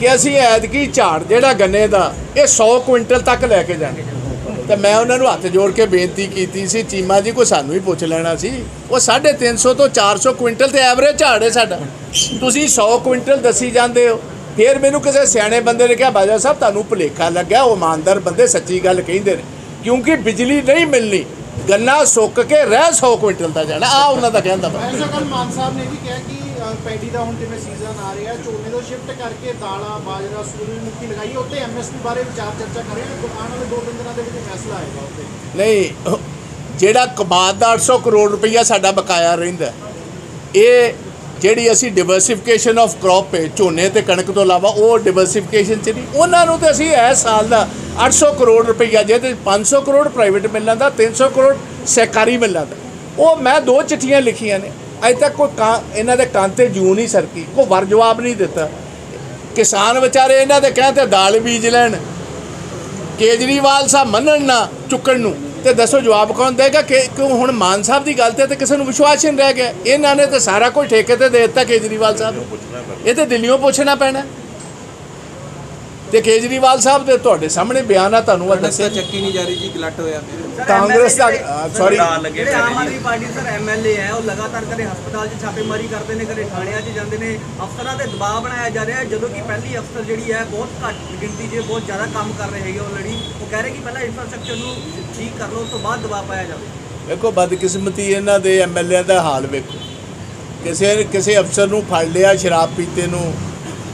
ਕਿ ਅਸੀਂ ਐਤਕੀ ਝਾੜ ਜਿਹੜਾ ਗੰਨੇ ਦਾ, ਇਹ 100 ਕੁਇੰਟਲ ਤੱਕ ਲੈ ਕੇ ਜਾਣਾ ਤੇ ਮੈਂ ਉਹਨਾਂ ਨੂੰ ਹੱਥ ਜੋੜ ਕੇ ਬੇਨਤੀ ਕੀਤੀ ਸੀ, ਚੀਮਾ ਜੀ, ਕੋਈ ਸਾਨੂੰ ਹੀ ਪੁੱਛ ਲੈਣਾ ਸੀ। ਉਹ 350 ਤੋਂ 400 ਕੁਇੰਟਲ ਤੇ ਐਵਰੇਜ ਝਾੜ ਹੈ ਸਾਡਾ। ਤੁਸੀਂ 100 ਕੁਇੰਟਲ ਦੱਸੀ ਜਾਂਦੇ ਹੋ। ਫਿਰ ਮੈਨੂੰ ਕਿਸੇ ਸਿਆਣੇ ਬੰਦੇ ਨੇ ਕਿਹਾ, ਬਾਜਾ ਸਾਹਿਬ, ਤੁਹਾਨੂੰ ਭੁਲੇਖਾ ਲੱਗਿਆ, ਉਹ ਇਮਾਨਦਾਰ ਬੰਦੇ ਸੱਚੀ ਗੱਲ ਕਹਿੰਦੇ ਨੇ। ਕਿਉਂਕਿ ਬਿਜਲੀ ਨਹੀਂ ਮਿਲਣੀ, ਗੰਨਾ ਸੁੱਕ ਕੇ ਰਹਿ 100 ਕੁਇੰਟਲ ਦਾ ਜਾਣਾ। ਆ ਉਹਨਾਂ ਦਾ ਕਹਿੰਦਾ ਮਾਨ ਸਾਹਿਬ ਨੇ ਵੀ ਕਿਹਾ ਕਿ ਪੈਡੀ ਦਾ ਹੁਣ ਜਿਵੇਂ ਸੀਜ਼ਨ ਆ ਰਿਹਾ, ਝੋਨੇ ਤੋਂ ਸ਼ਿਫਟ ਕਰਕੇ ਦਾਲਾਂ, ਬਾਜਰਾ ਸੂਰਜਮੁਖੀ ਲਗਾਈ ਉੱਤੇ ਐਮਐਸਪੀ ਬਾਰੇ ਵਿਚਾਰ ਚਰਚਾ ਕਰੇ ਆਉਣ ਵਾਲੇ ਦੋ ਤਿੰਨ ਦਿਨਾਂ ਦੇ ਵਿੱਚ ਫੈਸਲਾ ਆਏਗਾ ਉੱਤੇ ਨਹੀਂ, ਜਿਹੜਾ ਕਮਾਦ ਦਾ 800 ਕਰੋੜ ਰੁਪਈਆ ਸਾਡਾ ਬਕਾਇਆ ਰਹਿੰਦਾ ਇਹ ਜਿਹੜੀ ਅਸੀਂ ਡਿਵਰਸਿਫਿਕੇਸ਼ਨ ਆਫ ਕ੍ਰੌਪ ਹੈ, ਝੋਨੇ ਤੇ ਕਣਕ ਤੋਂ ਇਲਾਵਾ ਉਹ ਡਿਵਰਸਿਫਿਕੇਸ਼ਨ ਚ ਨਹੀਂ, ਉਹਨਾਂ ਨੂੰ ਤੇ ਅਸੀਂ ਇਸ ਸਾਲ ਦਾ 800 ਕਰੋੜ ਰੁਪਈਆ, ਜਿਹਦੇ 500 ਕਰੋੜ ਪ੍ਰਾਈਵੇਟ ਮਿਲਣ ਦਾ 300 ਕਰੋੜ ਸਹਿਕਾਰੀ ਮਿਲਣ ਦਾ। ਉਹ ਮੈਂ ਦੋ ਚਿੱਠੀਆਂ ਲਿਖੀਆਂ ਨੇ ਅਜੇ ਤੱਕ ਕੋਈ ਕਾਂ, ਇਹਨਾਂ ਦੇ ਕੰਨ ਤੇ ਜੂ ਨਹੀਂ ਸਰਕੀ, ਕੋਈ ਵਰ ਜਵਾਬ ਨਹੀਂ ਦਿੱਤਾ। ਕਿਸਾਨ ਵਿਚਾਰੇ ਇਹਨਾਂ ਦੇ ਕਹਿ ਤੇ ਦਾਲ ਬੀਜ ਲੈਣ, ਕੇਜਰੀਵਾਲ ਸਾਹਿਬ ਮੰਨਣ ਨਾ ਚੁੱਕਣ ਨੂੰ, ਤੇ ਦੱਸੋ ਜਵਾਬ ਕੌਣ ਦੇਗਾ ਕਿ ਕਿਉਂ ਹੁਣ ਮਾਨ ਸਾਹਿਬ ਦੀ ਗੱਲ ਤੇ ਤਾਂ ਕਿਸੇ ਨੂੰ ਵਿਸ਼ਵਾਸ ਹੀ ਨਹੀਂ ਰਹਿ ਗਿਆ। ਇਹਨਾਂ ਨੇ ਤਾਂ ਸਾਰਾ ਕੁਝ ਠੇਕੇ ਤੇ ਦੇ ਦਿੱਤਾ ਕੇਜਰੀਵਾਲ ਸਾਹਿਬ ਨੂੰ। ਇਹ ਤੇ ਦਿੱਲੀੋਂ ਪੁੱਛਣਾ ਪੈਣਾ। ਤੇ ਕੇਜਰੀਵਾਲ ਸਾਹਿਬ ਦੇ ਤੁਹਾਡੇ ਸਾਹਮਣੇ ਬਿਆਨ ਆ ਤੁਹਾਨੂੰ ਆ ਦੱਸਿਆ ਚੱਕੀ ਨਹੀਂ ਜਾ ਰਹੀ ਜੀ ਗਲਟ ਹੋਇਆ ਕਾਂਗਰਸ ਦਾ ਸੌਰੀ ਜਿਹੜੇ Aam Aadmi party sir MLA ਹੈ ਉਹ ਲਗਾਤਾਰ ਕਦੇ ਹਸਪਤਾਲ 'ਚ ਛਾਪੇਮਾਰੀ ਕਰਦੇ ਨੇ ਕਦੇ ਥਾਣਿਆਂ 'ਚ ਜਾਂਦੇ ਨੇ ਅਫਸਰਾਂ ਤੇ ਦਬਾਅ ਬਣਾਇਆ ਜਾ ਰਿਹਾ ਜਦੋਂ ਕਿ ਪਹਿਲੀ ਅਫਸਰ ਜਿਹੜੀ ਹੈ ਬਹੁਤ ਘੱਟ ਗਿਣਤੀ 'ਚ ਬਹੁਤ ਜ਼ਿਆਦਾ ਕੰਮ ਕਰ ਰਹੇ ਹੈਗੇ ਆਲਰੇਡੀ ਉਹ ਕਹਿ ਰਹੇ ਕਿ ਪਹਿਲਾਂ ਇਨਫਰਾਸਟ੍ਰਕਚਰ ਨੂੰ ਠੀਕ ਕਰ ਲਓ ਉਸ ਤੋਂ ਬਾਅਦ ਦਬਾਅ ਪਾਇਆ ਜਾਵੇ। ਵੇਖੋ ਬਦਕਿਸਮਤੀ ਇਹਨਾਂ ਦੇ ਐਮਐਲਏ ਦਾ ਹਾਲ ਵੇਖੋ। ਕਿਸੇ ਕਿਸੇ ਅਫਸਰ ਨੂੰ ਫੜ ਲਿਆ ਸ਼ਰਾਬ ਪੀਤੇ ਨੂੰ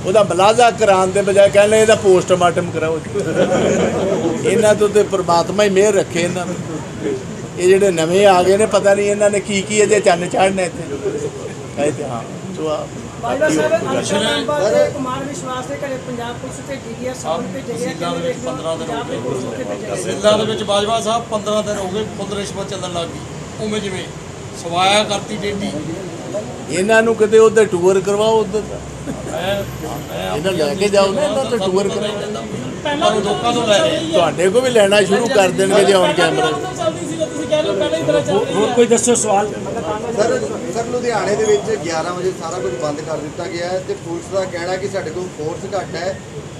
ਉਹਦਾ ਮਲਾਜ਼ਾ ਕਰਾਉਣ ਦੇ ਬਜਾਏ ਕਹਿੰਦੇ ਇਹਦਾ ਪੋਸਟਮਾਰਟਮ ਕਰਾਓ। ਇਹਨਾਂ ਤੋਂ ਤੇ ਪ੍ਰਮਾਤਮਾ ਹੀ ਮਿਹਰ ਰੱਖੇ ਇਹਨਾਂ ਨੂੰ। ਇਹ ਜਿਹੜੇ ਨਵੇਂ ਆ ਗਏ ਨੇ ਪਤਾ ਨਹੀਂ ਇਹਨਾਂ ਨੇ ਕੀ ਕੀ ਅਜੇ ਚੰਨ ਚਾੜਨੇ ਇੱਥੇ। ਕਹੇ ਤੇ ਹਾਂ ਸੋ ਆ। ਬਾਜਵਾ ਸਾਹਿਬ ਮੈਂਬਰ ਕੁਮਾਰ ਵਿਸ਼ਵਾਸ ਦੇ ਘਰੇ ਪੰਜਾਬ ਪੁਲਿਸ ਹੈ ਭੇਜੇ ਗਏ ਕਿੰਨੇ ਵੇਖ 15 ਦਿਨ ਭੇਜਿਆ ਗਿਆ। ਜ਼ਿਲ੍ਹਾ ਦੇ ਵਿੱਚ ਬਾਜਵਾ ਸਾਹਿਬ 15 ਦਿਨ ਹੋ ਗਏ ਰਿਸ਼ਵਤ ਚੱਲਣ ਲੱਗ ਗਈ। ਉਵੇਂ ਜਿਵੇਂ ਸਵਾਇਆ ਕਰਤੀ ਡੇਡੀ ਇਹਨਾਂ ਨੂੰ ਕਿਤੇ ਉਧਰ ਟੂਰ ਕਰਵਾਓ ਉਧਰ। ਮੈਂ ਮੈਂ ਇਹਨਾਂ ਲੈ ਕੇ ਜਾਓ ਨਾ ਇਹਨਾਂ ਤੇ ਟੂਰ ਕਰਾਓ ਪਹਿਲਾਂ ਵੀ ਲੋਕਾਂ ਤੋਂ ਲੈ ਰਹੇ ਤੁਹਾਡੇ ਕੋ ਵੀ ਲੈਣਾ ਸ਼ੁਰੂ ਕਰ ਦੇਣਗੇ ਜੇ ਹੁਣ ਕੈਮਰਾ ਹੋਰ ਕੋਈ ਦੱਸੋ ਸਵਾਲ? ਸਰ ਸਰ ਲੁਧਿਆਣੇ ਦੇ ਵਿੱਚ 11 ਵਜੇ ਸਾਰਾ ਕੁਝ ਬੰਦ ਕਰ ਦਿੱਤਾ ਗਿਆ ਹੈ ਤੇ ਪੁਲਿਸ ਦਾ ਕਹਿਣਾ ਕਿ ਸਾਡੇ ਕੋਲ ਫੋਰਸ ਘੱਟ ਹੈ।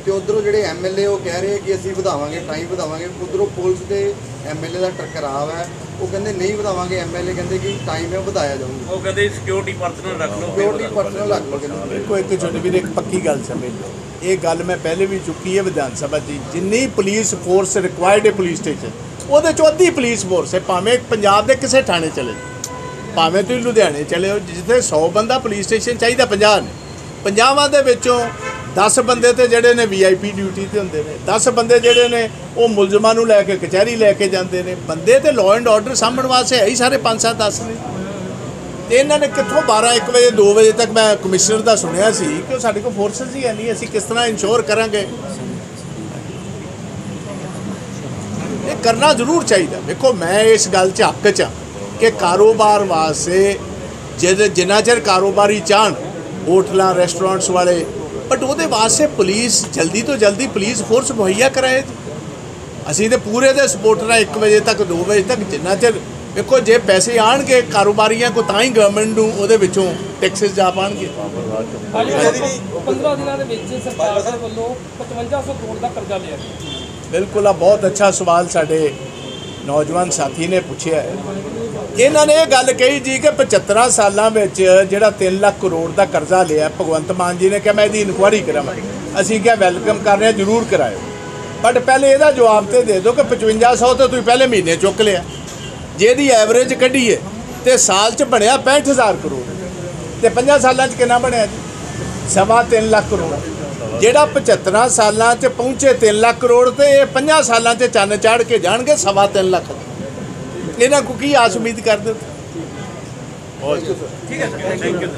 ਤੇ ਉਧਰੋਂ ਜਿਹੜੇ ਐਮਐਲਏ ਉਹ ਕਹਿ ਰਹੇ ਕਿ ਅਸੀਂ ਵਧਾਵਾਂਗੇ ਟਾਈਮ ਵਧਾਵਾਂਗੇ। ਉਧਰੋਂ ਪੁਲਿਸ ਤੇ ਐਮਐਲਏ ਦਾ ਟਕਰਾਵ ਹੈ। ਉਹ ਕਹਿੰਦੇ ਨਹੀਂ ਵਧਾਵਾਂਗੇ ਐਮਐਲਏ ਕਹਿੰਦੇ ਕਿ ਟਾਈਮ ਹੈ ਵਧਾਇਆ ਜਾਊਗਾ। ਉਹ ਕਹਿੰਦੇ ਸਿਕਿਉਰਿਟੀ ਪਰਸਨਲ ਰੱਖ ਲਓ। ਸਿਕਿਉਰਿਟੀ ਪਰਸਨਲ ਲੱਗ ਲਓ ਕਹਿੰਦੇ। ਦੇਖੋ ਇੱਕ ਛੋਟੇ ਵੀਰ ਇੱਕ ਪੱਕੀ ਗੱਲ ਸਮਝ ਲਓ। ਇਹ ਗੱਲ ਮੈਂ ਪਹਿਲੇ ਵੀ ਚੁੱਕੀ ਹੈ ਵਿਧਾਨ ਸਭਾ 'ਚ ਜਿੰਨੀ ਪੁਲਿਸ ਫੋਰਸ ਰਿਕੁਆਇਰਡ ਹੈ ਪੁਲਿਸ ਸਟੇਸ਼ਨ ਉਹਦੇ ਚੋਂ ਅੱਧੀ ਪੁਲਿਸ ਫੋਰਸ ਹੈ। ਭਾਵੇਂ ਪੰਜਾਬ ਦੇ ਕਿਸੇ ਥਾਣੇ ਚਲੇ ਜਾਓ। ਭਾਵੇਂ ਤੁਸੀਂ ਲੁਧਿਆਣੇ ਚਲੇ ਹੋ ਜਿੱਥੇ 100 ਬੰਦਾ ਪੁਲਿਸ ਸਟੇਸ਼ਨ ਚਾਹੀਦਾ 50 ਨੇ 50 ਦੇ ਵਿੱਚੋਂ 10 ਬੰਦੇ ਤੇ ਜਿਹੜੇ ਨੇ ਵੀਆਈਪੀ ਡਿਊਟੀ ਤੇ ਹੁੰਦੇ ਨੇ 10 ਬੰਦੇ ਜਿਹੜੇ ਨੇ ਉਹ ਮੁਲਜ਼ਮਾਂ ਨੂੰ ਲੈ ਕੇ ਕਚਹਿਰੀ ਲੈ ਕੇ ਜਾਂਦੇ ਨੇ, ਬੰਦੇ ਤੇ ਲਾਅ ਐਂਡ ਆਰਡਰ ਸਾਂਭਣ ਵਾਸਤੇ ਹੈ ਹੀ ਸਾਰੇ 5-7 10 ਨੇ। ਤੇ ਇਹਨਾਂ ਨੇ ਕਿੱਥੋਂ 12 1 ਵਜੇ 2 ਵਜੇ ਤੱਕ ਮੈਂ ਕਮਿਸ਼ਨਰ ਦਾ ਸੁਣਿਆ ਸੀ ਕਿ ਉਹ ਸਾਡੇ ਕੋਲ ਫੋਰਸਸ ਹੀ ਹੈ ਨਹੀਂ, ਅਸੀਂ ਕਿਸ ਤਰ੍ਹਾਂ ਇੰਸ਼ੋਰ ਕਰਾਂਗੇ। ਇਹ ਕਰਨਾ ਜ਼ਰੂਰ ਚਾਹੀਦਾ। ਵੇਖੋ ਮੈਂ ਇਸ ਗੱਲ 'ਚ ਹੱਕ 'ਚ ਹਾਂ ਕਿ ਕਾਰੋਬਾਰ ਵਾਸਤੇ ਜਿਹਦੇ ਜਿੰਨਾ ਚਿਰ ਕਾਰੋਬਾਰੀ ਚਾਹਣ ਹੋਟਲਾਂ ਰੈਸਟੋਰੈਂਟਸ ਵਾਲੇ। ਬਟ ਉਹਦੇ ਵਾਸਤੇ ਪੁਲਿਸ ਜਲਦੀ ਤੋਂ ਜਲਦੀ ਪੁਲਿਸ ਫੋਰਸ ਮੁਹੱਈਆ ਕਰਾਏ। ਅਸੀਂ ਤੇ ਪੂਰੇ ਦੇ ਸਪੋਰਟਰ ਆ 1 ਵਜੇ ਤੱਕ 2 ਵਜੇ ਤੱਕ ਜਿੰਨਾ ਚਿਰ ਵੇਖੋ ਜੇ ਪੈਸੇ ਆਣਗੇ ਕਾਰੋਬਾਰੀਆਂ ਕੋ ਤਾਂ ਹੀ ਗਵਰਨਮੈਂਟ ਨੂੰ ਉਹਦੇ ਵਿੱਚੋਂ ਟੈਕਸਸ ਜਾ ਪਾਣਗੇ। 15 ਦਿਨਾਂ ਦੇ ਵਿੱਚ ਸਰਕਾਰ ਦੇ ਵੱਲੋਂ 5500 ਕਰੋੜ ਦਾ ਕਰਜ਼ਾ ਲਿਆ ਗਿਆ। ਬਿਲਕੁਲ ਆ ਬਹੁਤ ਅੱਛਾ ਸਵਾਲ ਸਾਡੇ ਨੌਜਵਾਨ ਸਾਥੀ ਨੇ ਪੁੱਛਿਆ, ਇਹਨਾਂ ਨੇ ਇਹ ਗੱਲ ਕਹੀ ਜੀ ਕਿ 75 ਸਾਲਾਂ ਵਿੱਚ ਜਿਹੜਾ 3 ਲੱਖ ਕਰੋੜ ਦਾ ਕਰਜ਼ਾ ਲਿਆ, ਭਗਵੰਤ ਮਾਨ ਜੀ ਨੇ ਕਿਹਾ, ਮੈਂ ਇਹਦੀ ਇਨਕੁਆਇਰੀ ਕਰਾਂਗਾ। ਅਸੀਂ ਕਿਹਾ, ਵੈਲਕਮ ਕਰ ਰਹੇ ਹਾਂ, ਜਰੂਰ ਕਰਾਇਓ। ਬਟ ਪਹਿਲੇ ਇਹਦਾ ਜਵਾਬ ਤੇ ਦੇ ਦਿਓ ਕਿ 5500 ਤੇ ਤੁਸੀਂ ਪਹਿਲੇ ਮਹੀਨੇ ਚੁੱਕ ਲਿਆ। ਜੇ ਇਹਦੀ ਐਵਰੇਜ ਕੱਢੀਏ ਤੇ ਸਾਲ 'ਚ ਬਣਿਆ 65000 ਕਰੋੜ। ਤੇ 50 ਸਾਲਾਂ 'ਚ ਕਿੰਨਾ ਬਣਿਆ ਜੀ? ਸਵਾ 3 ਲੱਖ ਕਰੋੜ। ਜਿਹੜਾ 75 ਸਾਲਾਂ 'ਚ ਪਹੁੰਚੇ 3 ਲੱਖ ਕਰੋੜ ਤੇ ਇਹ 50 ਸਾਲਾਂ 'ਚ ਚੰਨ ਚਾੜ ਕੇ ਜਾਣਗੇ ਸਵਾ 3 ਲੱਖ। ਇਹਨਾਂ ਕੋ ਕੀ ਆਸ ਉਮੀਦ ਕਰਦੇ ਹੋ? ਠੀਕ ਹੈ ਸਰ। Thank you